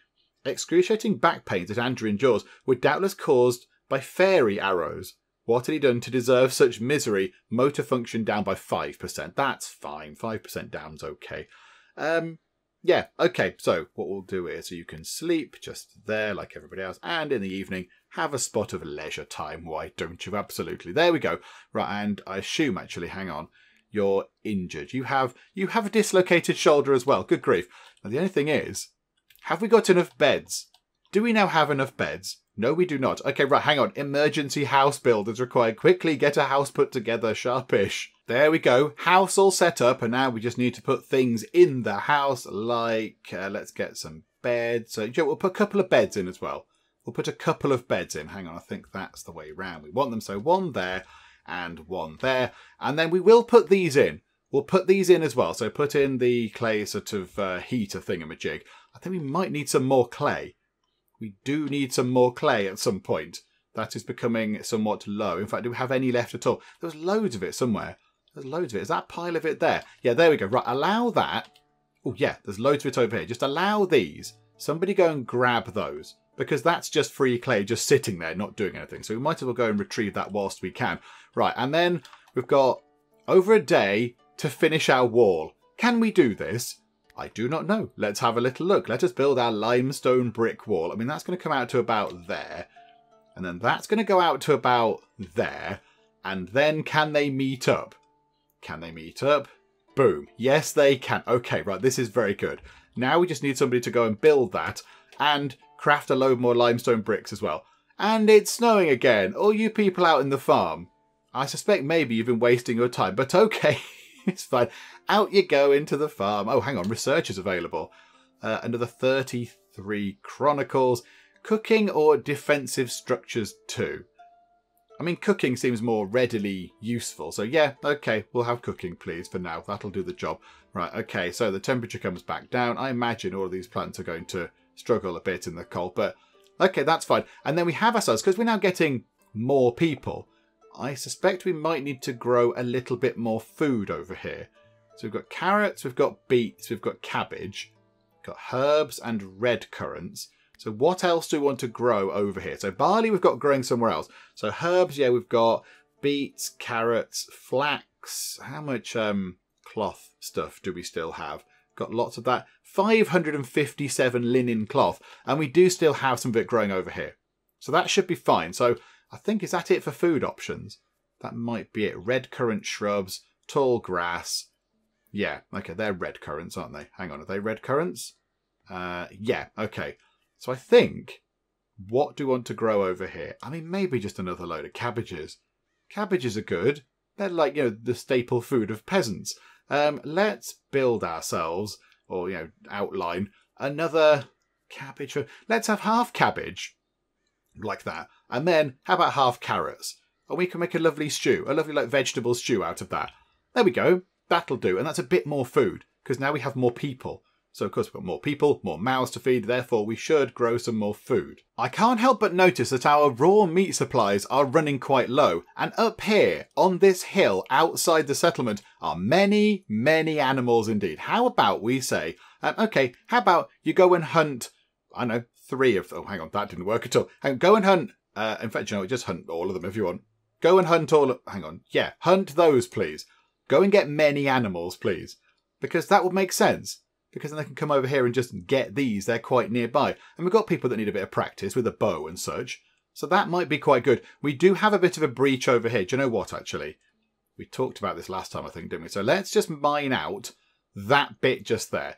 Excruciating back pains that Andrew endures were doubtless caused by fairy arrows. What had he done to deserve such misery? Motor function down by 5%. That's fine. 5% down's okay. Um, yeah, okay. So what we'll do is so you can sleep just there like everybody else, and in the evening have a spot of leisure time. Why don't you? Absolutely. There we go. Right, and I assume actually, hang on, you're injured. You have you have a dislocated shoulder as well. Good grief. Now the only thing is, have we got enough beds? Do we now have enough beds? No, we do not. Okay, right, hang on. Emergency house build is required. Quickly get a house put together, sharpish. There we go. House all set up, and now we just need to put things in the house, like, uh, let's get some beds. So, Joe, we'll put a couple of beds in as well. We'll put a couple of beds in. Hang on, I think that's the way round. We want them so one there and one there. And then we will put these in. We'll put these in as well. So put in the clay sort of uh, heater thingamajig. I think we might need some more clay. We do need some more clay at some point. That is becoming somewhat low. In fact, do we have any left at all? There's loads of it somewhere. There's loads of it. Is that pile of it there? Yeah, there we go. Right, allow that. Oh, yeah, there's loads of it over here. Just allow these. Somebody go and grab those. Because that's just free clay just sitting there, not doing anything. So we might as well go and retrieve that whilst we can. Right, and then we've got over a day to finish our wall. Can we do this? I do not know. Let's have a little look. Let us build our limestone brick wall. I mean, that's going to come out to about there. And then that's going to go out to about there. And then can they meet up? Can they meet up? Boom. Yes, they can. Okay, right. This is very good. Now we just need somebody to go and build that and craft a load more limestone bricks as well. And it's snowing again. All you people out in the farm. I suspect maybe you've been wasting your time, but okay. it's fine. Out you go into the farm. Oh, hang on, research is available. Uh, another 33 Chronicles. Cooking or defensive structures too. I mean, cooking seems more readily useful. So yeah, okay, we'll have cooking, please, for now. That'll do the job. Right, okay, so the temperature comes back down. I imagine all of these plants are going to struggle a bit in the cold, but okay, that's fine. And then we have ourselves, because we're now getting more people, I suspect we might need to grow a little bit more food over here. So we've got carrots, we've got beets, we've got cabbage, got herbs and red currants. So what else do we want to grow over here? So barley we've got growing somewhere else. So herbs, yeah, we've got beets, carrots, flax. How much um, cloth stuff do we still have? Got lots of that. 557 linen cloth. And we do still have some of it growing over here. So that should be fine. So I think, is that it for food options? That might be it. Red currant shrubs, tall grass, yeah, okay, they're red currants, aren't they? Hang on, are they red currants? Uh, yeah, okay. So I think, what do we want to grow over here? I mean, maybe just another load of cabbages. Cabbages are good. They're like, you know, the staple food of peasants. Um, let's build ourselves, or, you know, outline, another cabbage. Let's have half cabbage, like that. And then, how about half carrots? And we can make a lovely stew, a lovely, like, vegetable stew out of that. There we go. That'll do. And that's a bit more food because now we have more people. So of course we've got more people, more mouths to feed, therefore we should grow some more food. I can't help but notice that our raw meat supplies are running quite low, and up here, on this hill outside the settlement, are many, many animals indeed. How about we say, um, okay, how about you go and hunt, I know, three of. Oh, hang on, that didn't work at all. Hang on, go and hunt, uh, in fact, you know, just hunt all of them if you want. Go and hunt all of, hang on, yeah, hunt those please. Go and get many animals, please. Because that would make sense. Because then they can come over here and just get these. They're quite nearby. And we've got people that need a bit of practice with a bow and such. So that might be quite good. We do have a bit of a breach over here. Do you know what, actually? We talked about this last time, I think, didn't we? So let's just mine out that bit just there.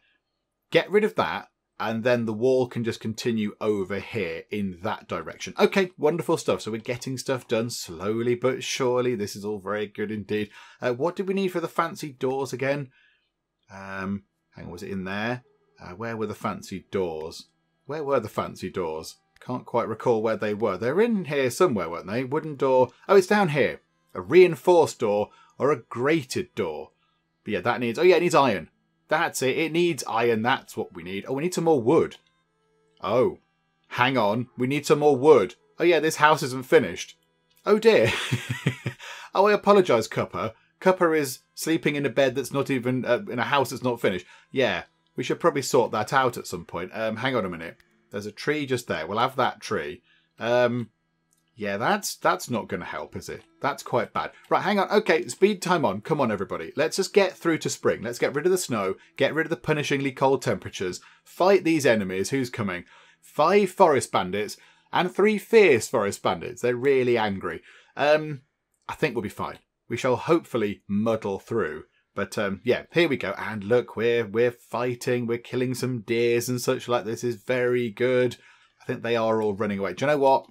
Get rid of that and then the wall can just continue over here in that direction. Okay, wonderful stuff. So we're getting stuff done slowly but surely. This is all very good indeed. Uh, what did we need for the fancy doors again? Um, hang on, was it in there? Uh, where were the fancy doors? Where were the fancy doors? Can't quite recall where they were. They're in here somewhere, weren't they? Wooden door. Oh, it's down here. A reinforced door or a grated door. But yeah, that needs... Oh, yeah, it needs iron. That's it. It needs iron. That's what we need. Oh, we need some more wood. Oh, hang on. We need some more wood. Oh, yeah, this house isn't finished. Oh, dear. oh, I apologise, Cuppa. Cuppa is sleeping in a bed that's not even uh, in a house that's not finished. Yeah, we should probably sort that out at some point. Um, hang on a minute. There's a tree just there. We'll have that tree. Um, yeah, that's that's not going to help, is it? That's quite bad. Right, hang on. Okay, speed time on. Come on, everybody. Let's just get through to spring. Let's get rid of the snow, get rid of the punishingly cold temperatures, fight these enemies. Who's coming? Five forest bandits and three fierce forest bandits. They're really angry. Um, I think we'll be fine. We shall hopefully muddle through. But um, yeah, here we go. And look, we're we're fighting. We're killing some deers and such like. This is very good. I think they are all running away. Do you know what?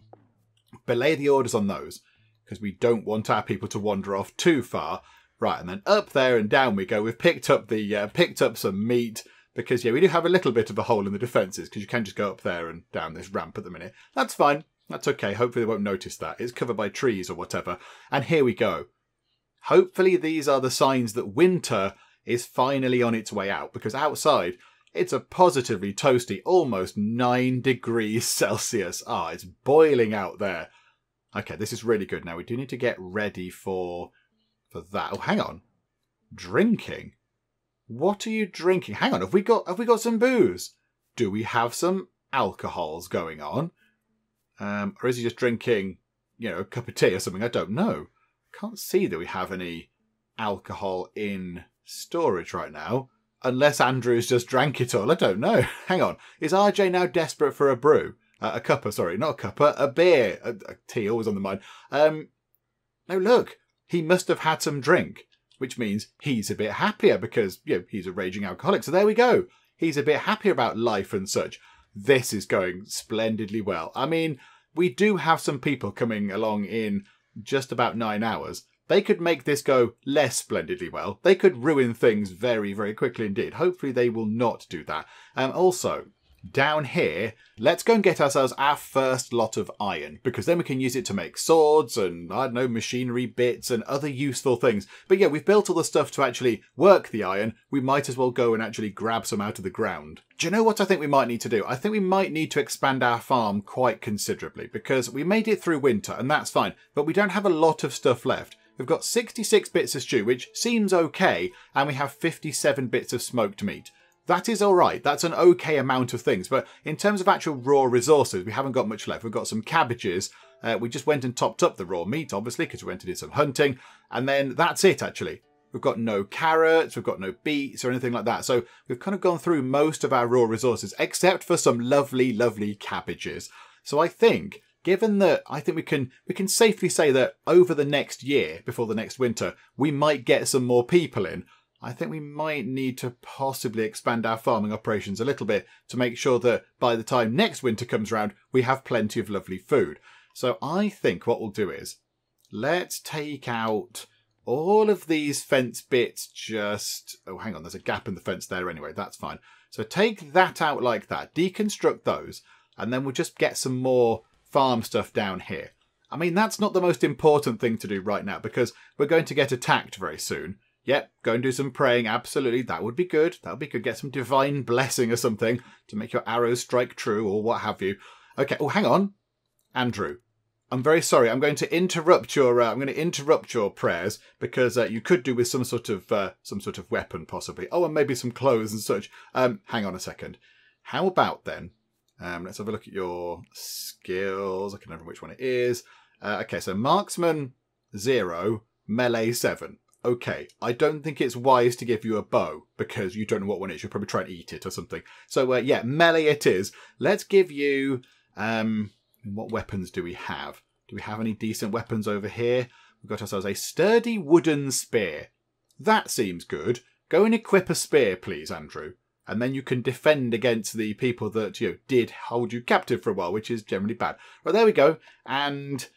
belay the orders on those because we don't want our people to wander off too far. Right, and then up there and down we go. We've picked up the uh, picked up some meat because yeah, we do have a little bit of a hole in the defences because you can just go up there and down this ramp at the minute. That's fine. That's okay. Hopefully they won't notice that. It's covered by trees or whatever. And here we go. Hopefully these are the signs that winter is finally on its way out because outside it's a positively toasty, almost 9 degrees Celsius. Ah, it's boiling out there. Okay, this is really good. Now we do need to get ready for for that. Oh, hang on. Drinking? What are you drinking? Hang on, have we got have we got some booze? Do we have some alcohols going on? Um, or is he just drinking, you know, a cup of tea or something? I don't know. Can't see that we have any alcohol in storage right now. Unless Andrews just drank it all. I don't know. Hang on. Is RJ now desperate for a brew? Uh, a cuppa, sorry, not a cuppa, a beer. A, a tea, always on the mind. Um, no, look. He must have had some drink, which means he's a bit happier because, you know, he's a raging alcoholic. So there we go. He's a bit happier about life and such. This is going splendidly well. I mean, we do have some people coming along in just about nine hours. They could make this go less splendidly well. They could ruin things very, very quickly indeed. Hopefully they will not do that. Um, also, down here, let's go and get ourselves our first lot of iron, because then we can use it to make swords and, I don't know, machinery bits and other useful things. But yeah, we've built all the stuff to actually work the iron, we might as well go and actually grab some out of the ground. Do you know what I think we might need to do? I think we might need to expand our farm quite considerably, because we made it through winter, and that's fine, but we don't have a lot of stuff left. We've got 66 bits of stew, which seems okay, and we have 57 bits of smoked meat. That is alright, that's an okay amount of things, but in terms of actual raw resources, we haven't got much left. We've got some cabbages, uh, we just went and topped up the raw meat, obviously, because we went and did some hunting, and then that's it, actually. We've got no carrots, we've got no beets or anything like that. So we've kind of gone through most of our raw resources, except for some lovely, lovely cabbages. So I think, given that I think we can we can safely say that over the next year, before the next winter, we might get some more people in. I think we might need to possibly expand our farming operations a little bit to make sure that by the time next winter comes around, we have plenty of lovely food. So I think what we'll do is let's take out all of these fence bits just... Oh, hang on, there's a gap in the fence there anyway. That's fine. So take that out like that, deconstruct those, and then we'll just get some more farm stuff down here. I mean, that's not the most important thing to do right now because we're going to get attacked very soon. Yep, go and do some praying. Absolutely, that would be good. That would be good. Get some divine blessing or something to make your arrows strike true or what have you. Okay. Oh, hang on, Andrew. I'm very sorry. I'm going to interrupt your. Uh, I'm going to interrupt your prayers because uh, you could do with some sort of uh, some sort of weapon, possibly. Oh, and maybe some clothes and such. Um, hang on a second. How about then? Um, let's have a look at your skills. I can remember which one it is. Uh, okay, so marksman zero, melee seven okay, I don't think it's wise to give you a bow because you don't know what one is. You'll probably try and eat it or something. So uh, yeah, melee it is. Let's give you. Um, what weapons do we have? Do we have any decent weapons over here? We've got ourselves a sturdy wooden spear. That seems good. Go and equip a spear, please, Andrew. And then you can defend against the people that you know, did hold you captive for a while, which is generally bad. Right, there we go. And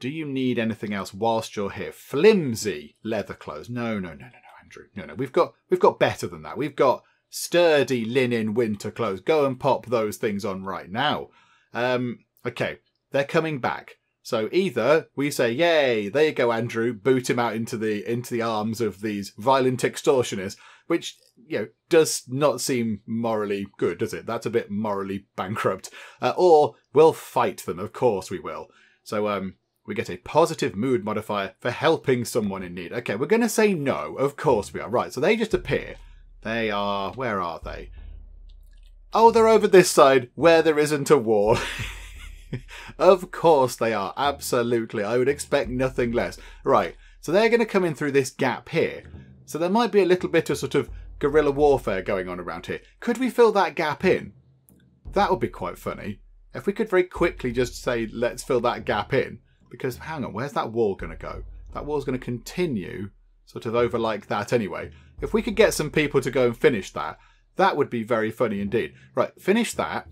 do you need anything else whilst you're here? Flimsy leather clothes? No, no, no, no, no, Andrew. No, no. We've got we've got better than that. We've got sturdy linen winter clothes. Go and pop those things on right now. Um, okay, they're coming back. So either we say, "Yay, there you go, Andrew," boot him out into the into the arms of these violent extortionists, which you know does not seem morally good, does it? That's a bit morally bankrupt. Uh, or we'll fight them, of course we will. So um, we get a positive mood modifier for helping someone in need. Okay, we're going to say no. Of course we are. Right, so they just appear. They are... Where are they? Oh, they're over this side where there isn't a wall. of course they are. Absolutely. I would expect nothing less. Right, so they're going to come in through this gap here. So there might be a little bit of sort of guerrilla warfare going on around here. Could we fill that gap in? That would be quite funny. If we could very quickly just say, let's fill that gap in, because hang on, where's that wall going to go? That wall's going to continue sort of over like that anyway. If we could get some people to go and finish that, that would be very funny indeed. Right, finish that.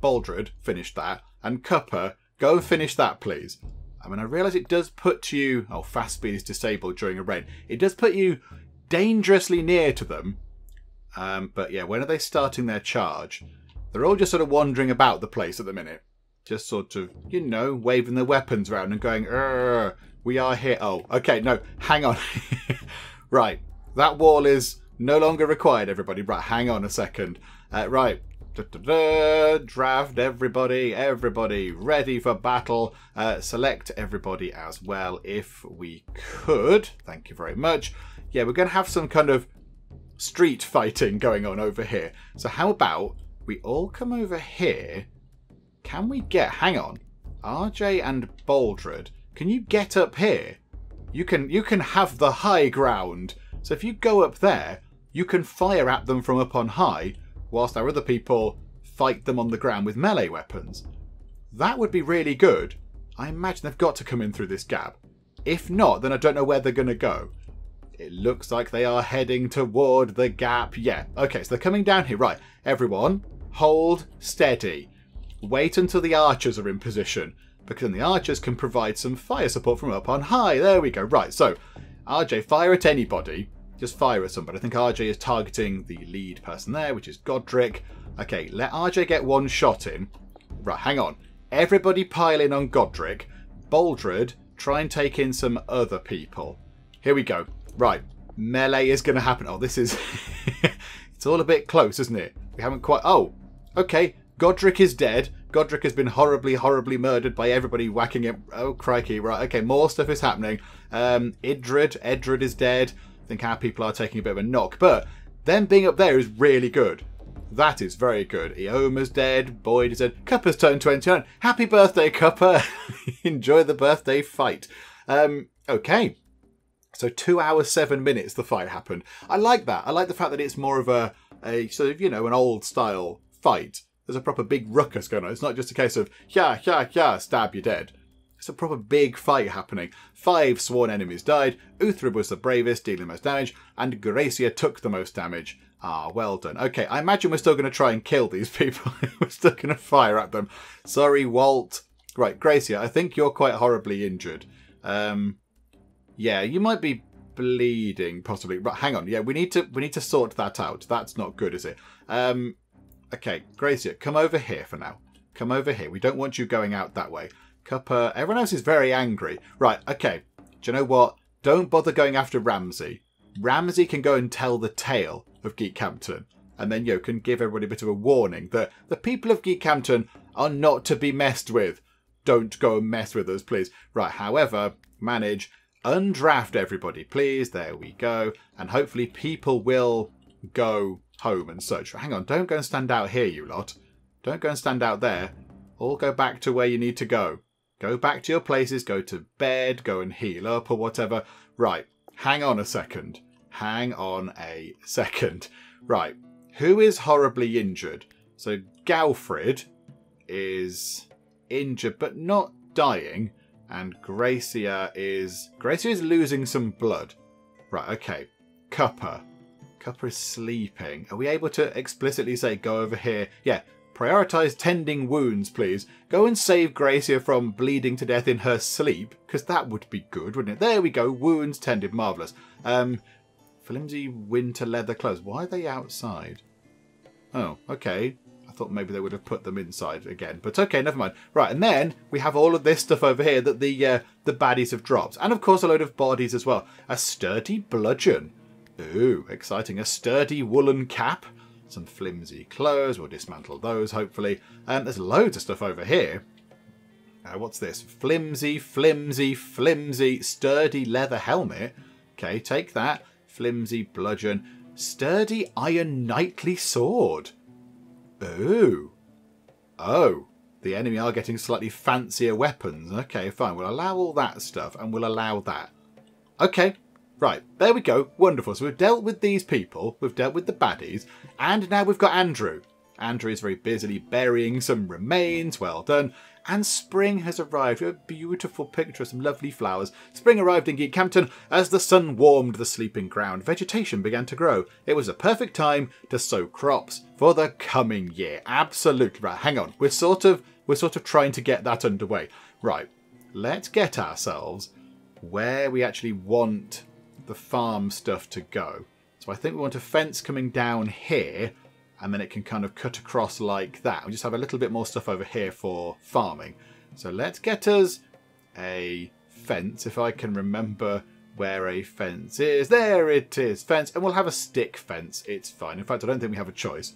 Baldred, finish that. And Cuppa, go and finish that, please. I mean, I realise it does put you... Oh, fast speed is disabled during a rain. It does put you dangerously near to them. Um, but yeah, when are they starting their charge? They're all just sort of wandering about the place at the minute just sort of, you know, waving their weapons around and going, we are here. Oh, okay, no, hang on. right, that wall is no longer required, everybody. Right, hang on a second. Uh, right, da, da, da, draft everybody, everybody ready for battle. Uh, select everybody as well if we could. Thank you very much. Yeah, we're going to have some kind of street fighting going on over here. So how about we all come over here can we get... Hang on. RJ and Baldred, can you get up here? You can you can have the high ground. So if you go up there, you can fire at them from up on high, whilst our other people fight them on the ground with melee weapons. That would be really good. I imagine they've got to come in through this gap. If not, then I don't know where they're going to go. It looks like they are heading toward the gap. Yeah, okay, so they're coming down here. Right, everyone, hold steady. Wait until the archers are in position, because then the archers can provide some fire support from up on high. There we go. Right, so RJ, fire at anybody. Just fire at somebody. I think RJ is targeting the lead person there, which is Godric. Okay, let RJ get one shot in. Right, hang on. Everybody pile in on Godric. Baldred, try and take in some other people. Here we go. Right, melee is going to happen. Oh, this is... it's all a bit close, isn't it? We haven't quite... Oh, okay. Godric is dead. Godric has been horribly, horribly murdered by everybody whacking him. Oh, crikey. Right, okay, more stuff is happening. Um, Idred, Edred is dead. I think our people are taking a bit of a knock. But them being up there is really good. That is very good. Eoma's dead. Boyd is dead. Cuppa's turned 29. Happy birthday, Cuppa. Enjoy the birthday fight. Um, okay. So two hours, seven minutes the fight happened. I like that. I like the fact that it's more of a, a sort of, you know, an old style fight. There's a proper big ruckus going on. It's not just a case of, yeah, yeah, yeah, stab, you're dead. It's a proper big fight happening. Five sworn enemies died, Uhtred was the bravest, dealing the most damage, and Gracia took the most damage. Ah, well done. Okay, I imagine we're still going to try and kill these people. we're still going to fire at them. Sorry, Walt. Right, Gracia, I think you're quite horribly injured. Um, yeah, you might be bleeding, possibly. But hang on, yeah, we need to we need to sort that out. That's not good, is it? Um, okay, Gracia, come over here for now. Come over here. We don't want you going out that way. Cuppa, everyone else is very angry. Right, okay. Do you know what? Don't bother going after Ramsey. Ramsey can go and tell the tale of Geekhampton. And then you can give everybody a bit of a warning that the people of Geekhampton are not to be messed with. Don't go and mess with us, please. Right, however, manage, undraft everybody, please. There we go. And hopefully people will go home and such. Hang on, don't go and stand out here, you lot. Don't go and stand out there. All go back to where you need to go. Go back to your places, go to bed, go and heal up or whatever. Right, hang on a second. Hang on a second. Right, who is horribly injured? So Galfrid is injured but not dying, and Gracia is Gracia is losing some blood. Right, okay. Cuppa. Cuppa is sleeping. Are we able to explicitly say go over here? Yeah, Prioritize tending wounds, please. Go and save Gracia from bleeding to death in her sleep, because that would be good, wouldn't it? There we go. Wounds tended. Marvellous. Um, flimsy winter leather clothes. Why are they outside? Oh, okay. I thought maybe they would have put them inside again. But okay, never mind. Right, and then we have all of this stuff over here that the uh, the baddies have dropped. And of course a load of bodies as well. A sturdy bludgeon. Ooh, exciting. A sturdy woolen cap some flimsy clothes. We'll dismantle those, hopefully. Um, there's loads of stuff over here. Uh, what's this? Flimsy, flimsy, flimsy, sturdy leather helmet. Okay, take that. Flimsy bludgeon. Sturdy iron knightly sword. Ooh. Oh. The enemy are getting slightly fancier weapons. Okay, fine. We'll allow all that stuff and we'll allow that. Okay, Right, there we go. Wonderful. So we've dealt with these people, we've dealt with the baddies, and now we've got Andrew. Andrew is very busily burying some remains, well done. And spring has arrived. A beautiful picture of some lovely flowers. Spring arrived in Geekhampton as the sun warmed the sleeping ground. Vegetation began to grow. It was a perfect time to sow crops for the coming year. Absolutely right. Hang on. We're sort of we're sort of trying to get that underway. Right. Let's get ourselves where we actually want the farm stuff to go. So I think we want a fence coming down here and then it can kind of cut across like that. We just have a little bit more stuff over here for farming. So let's get us a fence, if I can remember where a fence is. There it is, fence. And we'll have a stick fence. It's fine. In fact, I don't think we have a choice.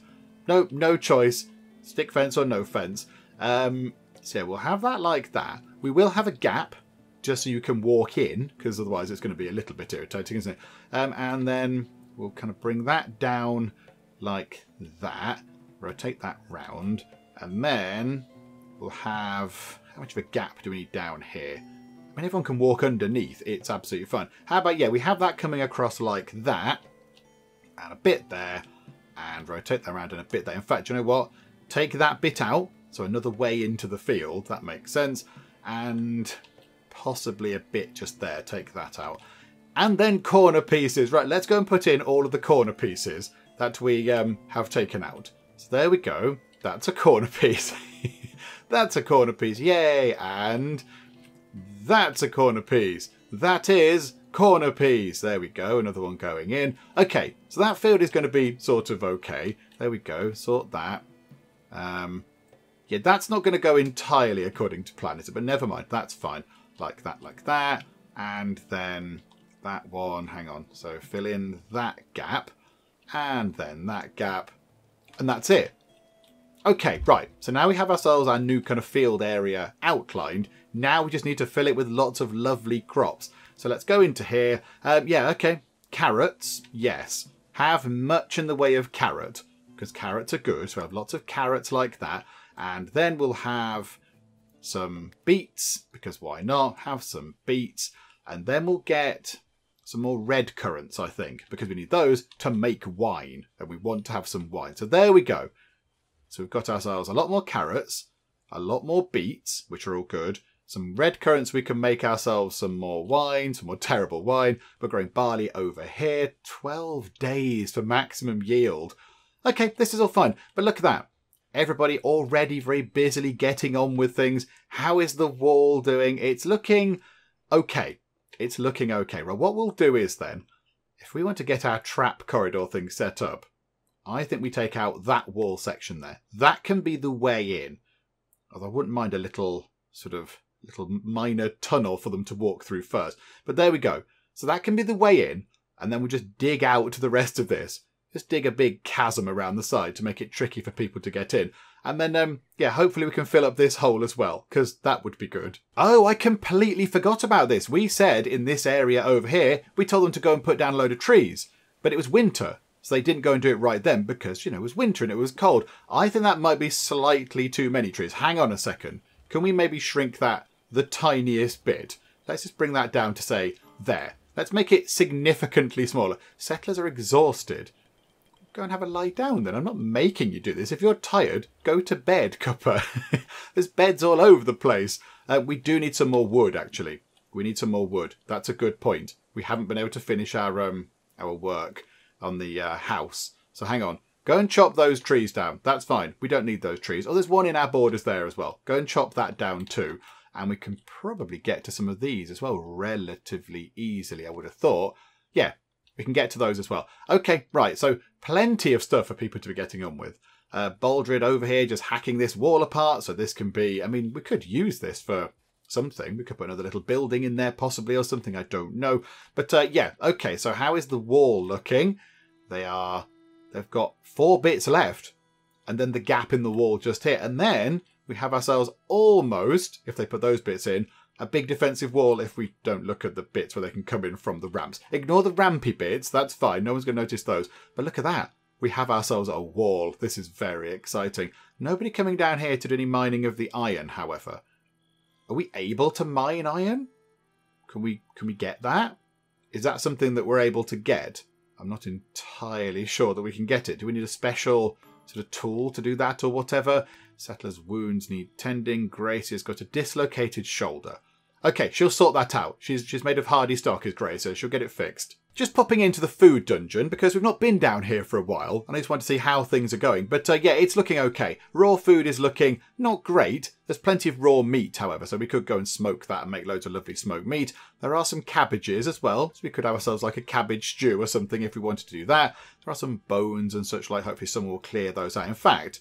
No, no choice. Stick fence or no fence. Um, so yeah, we'll have that like that. We will have a gap just so you can walk in, because otherwise it's going to be a little bit irritating, isn't it? Um, and then we'll kind of bring that down like that, rotate that round, and then we'll have, how much of a gap do we need down here? I mean, everyone can walk underneath, it's absolutely fine. How about, yeah, we have that coming across like that, and a bit there, and rotate that around and a bit there. In fact, you know what? Take that bit out, so another way into the field, that makes sense, and possibly a bit just there. Take that out. And then corner pieces. Right, let's go and put in all of the corner pieces that we um, have taken out. So there we go. That's a corner piece. that's a corner piece. Yay! And that's a corner piece. That is corner piece. There we go. Another one going in. Okay, so that field is going to be sort of okay. There we go. Sort that. Um, yeah, that's not going to go entirely according to plan, is it? But never mind, that's fine. Like that, like that. And then that one, hang on. So fill in that gap. And then that gap. And that's it. Okay, right. So now we have ourselves our new kind of field area outlined. Now we just need to fill it with lots of lovely crops. So let's go into here. Um, yeah, okay. Carrots, yes. Have much in the way of carrot, because carrots are good. So we have lots of carrots like that. And then we'll have some beets, because why not? Have some beets. And then we'll get some more red currants, I think, because we need those to make wine. And we want to have some wine. So there we go. So we've got ourselves a lot more carrots, a lot more beets, which are all good. Some red currants, we can make ourselves some more wine, some more terrible wine. We're growing barley over here. 12 days for maximum yield. Okay, this is all fine. But look at that. Everybody already very busily getting on with things. How is the wall doing? It's looking okay. It's looking okay. Well, what we'll do is then, if we want to get our trap corridor thing set up, I think we take out that wall section there. That can be the way in. Although I wouldn't mind a little sort of little minor tunnel for them to walk through first. But there we go. So that can be the way in, and then we'll just dig out to the rest of this. Just dig a big chasm around the side to make it tricky for people to get in. And then, um, yeah, hopefully we can fill up this hole as well, because that would be good. Oh, I completely forgot about this. We said in this area over here, we told them to go and put down a load of trees. But it was winter, so they didn't go and do it right then because, you know, it was winter and it was cold. I think that might be slightly too many trees. Hang on a second. Can we maybe shrink that the tiniest bit? Let's just bring that down to say there. Let's make it significantly smaller. Settlers are exhausted. Go and have a lie down then. I'm not making you do this. If you're tired, go to bed, Cuppa. There's beds all over the place. Uh, we do need some more wood, actually. We need some more wood. That's a good point. We haven't been able to finish our um our work on the uh, house. So hang on. Go and chop those trees down. That's fine. We don't need those trees. Oh, there's one in our borders there as well. Go and chop that down too. And we can probably get to some of these as well relatively easily, I would have thought. Yeah, we can get to those as well. Okay, right. So plenty of stuff for people to be getting on with. Uh, Baldred over here just hacking this wall apart. So this can be, I mean, we could use this for something. We could put another little building in there possibly or something. I don't know. But uh, yeah, okay. So how is the wall looking? They are, they've got four bits left and then the gap in the wall just here. And then we have ourselves almost, if they put those bits in, a big defensive wall if we don't look at the bits where they can come in from the ramps. Ignore the rampy bits, that's fine, no one's going to notice those. But look at that, we have ourselves a wall. This is very exciting. Nobody coming down here to do any mining of the iron, however. Are we able to mine iron? Can we can we get that? Is that something that we're able to get? I'm not entirely sure that we can get it. Do we need a special sort of tool to do that or whatever? Settler's wounds need tending. Gracie's got a dislocated shoulder. Okay, she'll sort that out. She's she's made of hardy stock, is Gracie. She'll get it fixed just popping into the food dungeon because we've not been down here for a while and I just want to see how things are going. But uh, yeah, it's looking okay. Raw food is looking not great. There's plenty of raw meat, however, so we could go and smoke that and make loads of lovely smoked meat. There are some cabbages as well, so we could have ourselves like a cabbage stew or something if we wanted to do that. There are some bones and such like. Hopefully someone will clear those out. In fact,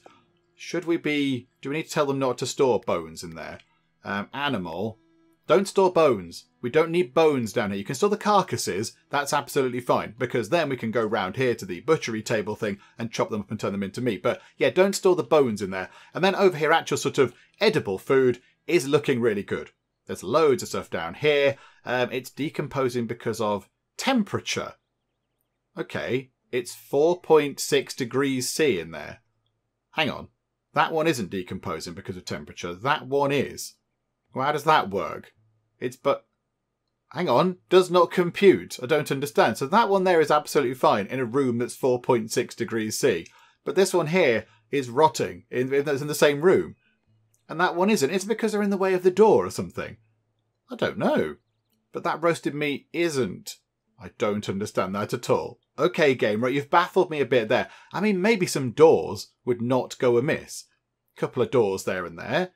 should we be... Do we need to tell them not to store bones in there? Um, animal. Don't store bones. We don't need bones down here. You can store the carcasses. That's absolutely fine because then we can go round here to the butchery table thing and chop them up and turn them into meat. But yeah, don't store the bones in there. And then over here, actual sort of edible food is looking really good. There's loads of stuff down here. Um, it's decomposing because of temperature. Okay, it's 4.6 degrees C in there. Hang on. That one isn't decomposing because of temperature. That one is. Well, how does that work? It's but hang on, does not compute. I don't understand. So that one there is absolutely fine in a room that's 4.6 degrees C. But this one here is rotting in, in the same room. And that one isn't. It's because they're in the way of the door or something. I don't know. But that roasted meat isn't. I don't understand that at all. Okay, game, right, you've baffled me a bit there. I mean, maybe some doors would not go amiss. Couple of doors there and there.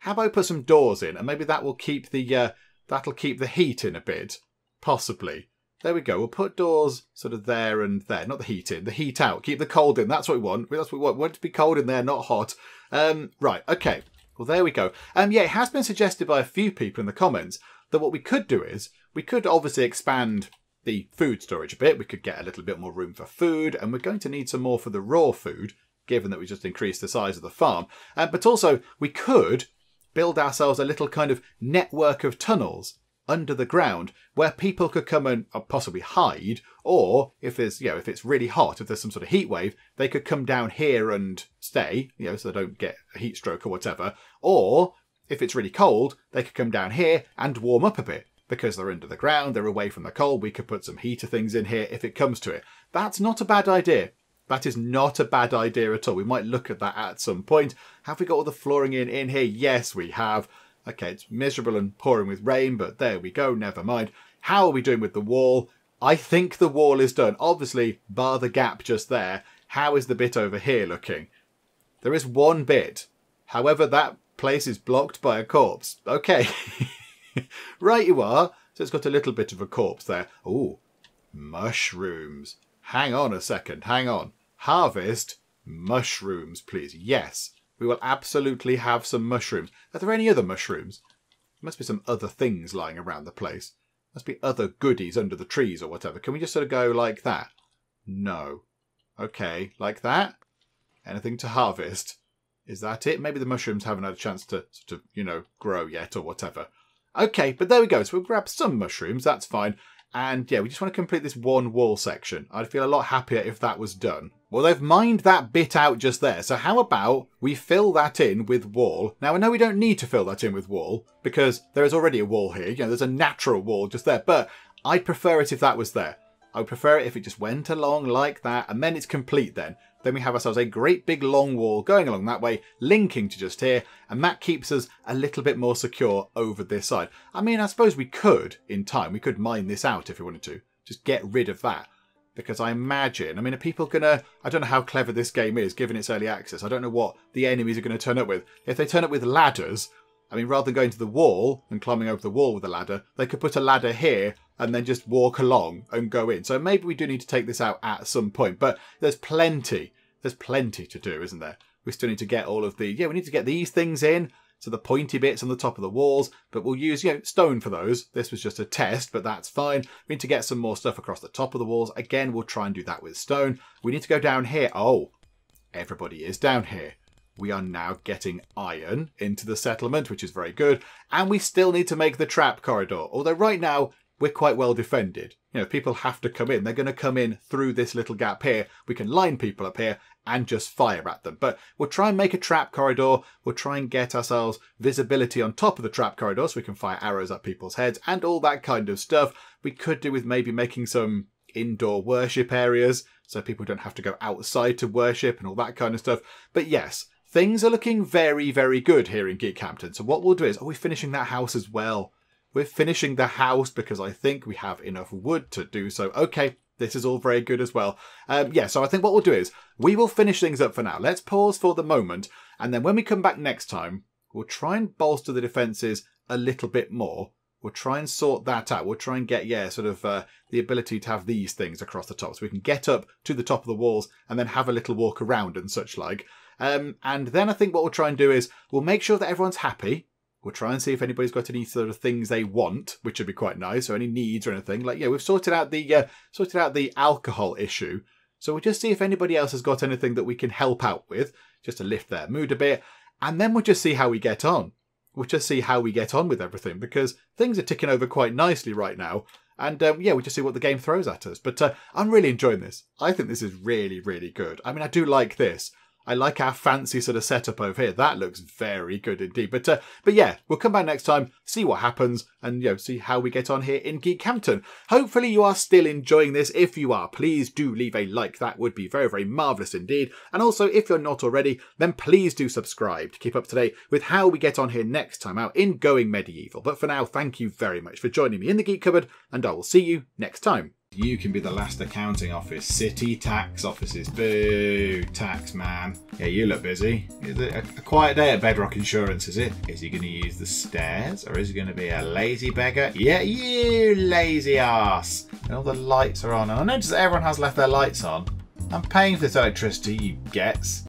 How about I put some doors in and maybe that will keep the uh, that'll keep the heat in a bit, possibly. There we go. We'll put doors sort of there and there. Not the heat in, the heat out. Keep the cold in. That's what we want. That's what we want. We want to be cold in there, not hot. Um, right, okay. Well, there we go. Um, yeah, it has been suggested by a few people in the comments that what we could do is we could obviously expand the food storage a bit. We could get a little bit more room for food, and we're going to need some more for the raw food, given that we just increased the size of the farm. Uh, but also, we could build ourselves a little kind of network of tunnels under the ground where people could come and uh, possibly hide or if there's you know if it's really hot if there's some sort of heat wave they could come down here and stay you know so they don't get a heat stroke or whatever or if it's really cold they could come down here and warm up a bit because they're under the ground they're away from the cold we could put some heater things in here if it comes to it that's not a bad idea that is not a bad idea at all. We might look at that at some point. Have we got all the flooring in in here? Yes, we have. Okay, it's miserable and pouring with rain, but there we go, never mind. How are we doing with the wall? I think the wall is done. Obviously, bar the gap just there. How is the bit over here looking? There is one bit. However, that place is blocked by a corpse. Okay. right you are. So it's got a little bit of a corpse there. Oh, mushrooms. Hang on a second, hang on. Harvest mushrooms, please. Yes, we will absolutely have some mushrooms. Are there any other mushrooms? There must be some other things lying around the place. Must be other goodies under the trees or whatever. Can we just sort of go like that? No. Okay, like that? Anything to harvest? Is that it? Maybe the mushrooms haven't had a chance to sort of, you know, grow yet or whatever. Okay, but there we go. So we'll grab some mushrooms, that's fine. And yeah, we just want to complete this one wall section. I'd feel a lot happier if that was done. Well, they've mined that bit out just there. So how about we fill that in with wall? Now, I know we don't need to fill that in with wall because there is already a wall here. You know, there's a natural wall just there. But I'd prefer it if that was there. I would prefer it if it just went along like that and then it's complete then. Then we have ourselves a great big long wall going along that way, linking to just here, and that keeps us a little bit more secure over this side. I mean, I suppose we could, in time, we could mine this out if we wanted to. Just get rid of that. Because I imagine, I mean, are people gonna, I don't know how clever this game is, given its early access. I don't know what the enemies are going to turn up with. If they turn up with ladders, I mean, rather than going to the wall and climbing over the wall with a ladder, they could put a ladder here and then just walk along and go in. So maybe we do need to take this out at some point, but there's plenty, there's plenty to do, isn't there? We still need to get all of the, yeah, we need to get these things in, so the pointy bits on the top of the walls, but we'll use, you know, stone for those. This was just a test, but that's fine. We need to get some more stuff across the top of the walls. Again, we'll try and do that with stone. We need to go down here. Oh, everybody is down here. We are now getting iron into the settlement, which is very good. And we still need to make the trap corridor. Although right now, we're quite well defended. You know, people have to come in, they're going to come in through this little gap here. We can line people up here and just fire at them. But we'll try and make a trap corridor. We'll try and get ourselves visibility on top of the trap corridor so we can fire arrows at people's heads and all that kind of stuff. We could do with maybe making some indoor worship areas so people don't have to go outside to worship and all that kind of stuff. But yes, things are looking very, very good here in Geekhampton. So what we'll do is, are we finishing that house as well? We're finishing the house because I think we have enough wood to do so. Okay, this is all very good as well. Um, yeah, so I think what we'll do is we will finish things up for now. Let's pause for the moment, and then when we come back next time, we'll try and bolster the defences a little bit more. We'll try and sort that out. We'll try and get, yeah, sort of uh, the ability to have these things across the top so we can get up to the top of the walls and then have a little walk around and such like. Um, and then I think what we'll try and do is we'll make sure that everyone's happy. We'll try and see if anybody's got any sort of things they want, which would be quite nice, or any needs or anything. Like, yeah, we've sorted out the uh, sorted out the alcohol issue. So we'll just see if anybody else has got anything that we can help out with, just to lift their mood a bit, and then we'll just see how we get on. We'll just see how we get on with everything because things are ticking over quite nicely right now. And um, yeah, we'll just see what the game throws at us. But uh, I'm really enjoying this. I think this is really, really good. I mean, I do like this. I like our fancy sort of setup over here. That looks very good indeed. But uh, but yeah, we'll come back next time, see what happens, and you know, see how we get on here in Geekhampton. Hopefully you are still enjoying this. If you are, please do leave a like. That would be very, very marvellous indeed. And also, if you're not already, then please do subscribe to keep up to date with how we get on here next time out in Going Medieval. But for now, thank you very much for joining me in the Geek Cupboard, and I will see you next time. You can be the last accounting office. City tax offices. Boo, tax man. Yeah, you look busy. Is it a, a quiet day at Bedrock Insurance, is it? Is he going to use the stairs or is he going to be a lazy beggar? Yeah, you lazy ass. And all the lights are on. And I notice that everyone has left their lights on. I'm paying for this electricity, you gets.